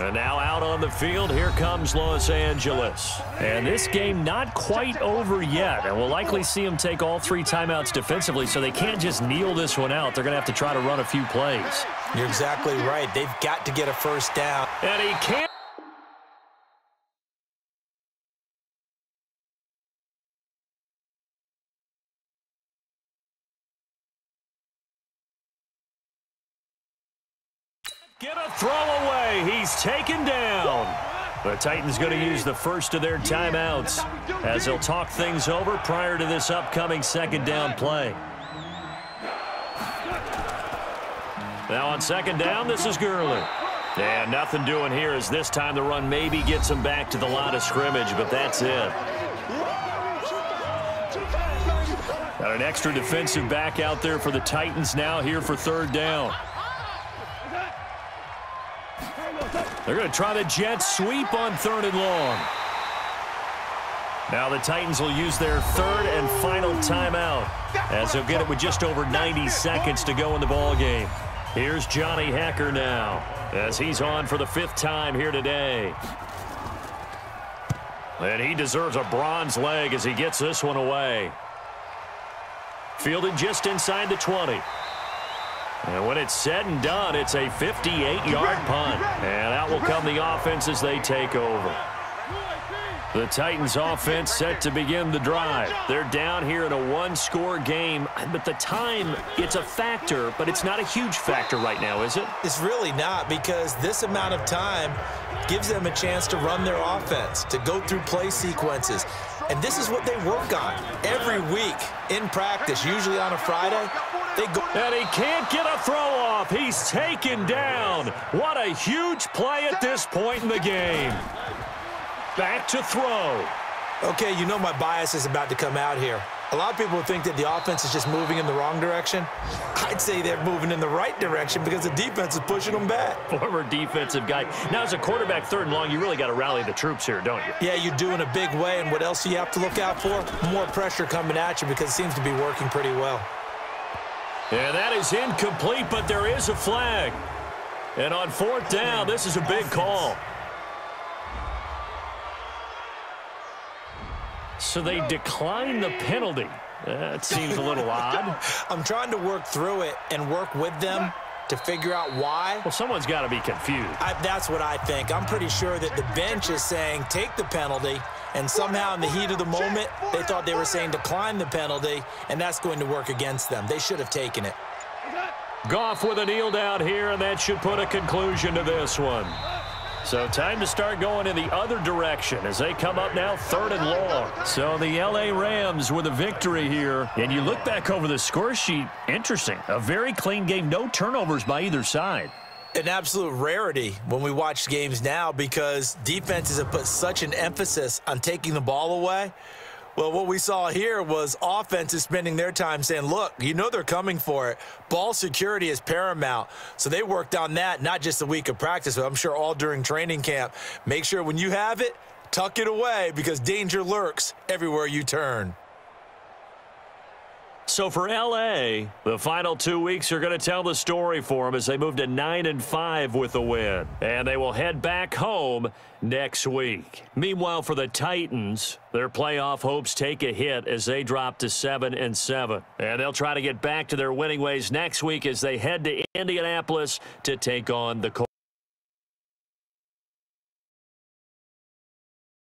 [SPEAKER 2] And now out on the field, here comes Los Angeles. And this game not quite over yet. And we'll likely see them take all three timeouts defensively, so they can't just kneel this one out. They're going to have to try to run a few plays.
[SPEAKER 3] You're exactly right. They've got to get a first down.
[SPEAKER 2] And he can't. Get a throw away. He's taken down. The Titans going to use the first of their timeouts as they'll talk things over prior to this upcoming second down play. Now on second down, this is Gurley. And nothing doing here as this time the run maybe gets him back to the line of scrimmage, but that's it. Got an extra defensive back out there for the Titans now here for third down. They're going to try the jet sweep on third and long. Now the Titans will use their third and final timeout as they'll get it with just over 90 seconds to go in the ball game. Here's Johnny Hekker now as he's on for the fifth time here today. And he deserves a bronze leg as he gets this one away. Fielded just inside the 20. And when it's said and done, it's a 58-yard punt. And out will come the offense as they take over. The Titans offense set to begin the drive. They're down here in a one-score game, but the time, it's a factor, but it's not a huge factor right now, is it?
[SPEAKER 3] It's really not because this amount of time gives them a chance to run their offense, to go through play sequences. And this is what they work on every week in practice, usually on a Friday. They go
[SPEAKER 2] and he can't get a throw off. He's taken down. What a huge play at this point in the game. Back to throw.
[SPEAKER 3] Okay, you know my bias is about to come out here. A lot of people think that the offense is just moving in the wrong direction. I'd say they're moving in the right direction because the defense is pushing them back.
[SPEAKER 2] Former defensive guy. Now, as a quarterback third and long, you really got to rally the troops here, don't you?
[SPEAKER 3] Yeah, you do in a big way. And what else do you have to look out for? More pressure coming at you because it seems to be working pretty well.
[SPEAKER 2] Yeah, that is incomplete, but there is a flag. And on fourth down, this is a big call. So they decline the penalty. That seems a little odd.
[SPEAKER 3] I'm trying to work through it and work with them to figure out why.
[SPEAKER 2] Well, someone's got to be confused.
[SPEAKER 3] I, that's what I think. I'm pretty sure that the bench is saying take the penalty, and somehow in the heat of the moment, they thought they were saying decline the penalty, and that's going to work against them. They should have taken it.
[SPEAKER 2] Goff with a kneel down here, and that should put a conclusion to this one. So time to start going in the other direction as they come up now third and long. So the L.A. Rams with a victory here. And you look back over the score sheet, interesting. A very clean game, no turnovers by either side.
[SPEAKER 3] An absolute rarity when we watch games now because defenses have put such an emphasis on taking the ball away. Well, what we saw here was offenses spending their time saying, look, you know they're coming for it. Ball security is paramount. So they worked on that, not just a week of practice, but I'm sure all during training camp. Make sure when you have it, tuck it away because danger lurks everywhere you turn.
[SPEAKER 2] So for L.A., the final two weeks are going to tell the story for them as they move to 9 and five with a win. And they will head back home next week. Meanwhile, for the Titans, their playoff hopes take a hit as they drop to 7 and seven. And they'll try to get back to their winning ways next week as they head to Indianapolis to take on the Colts.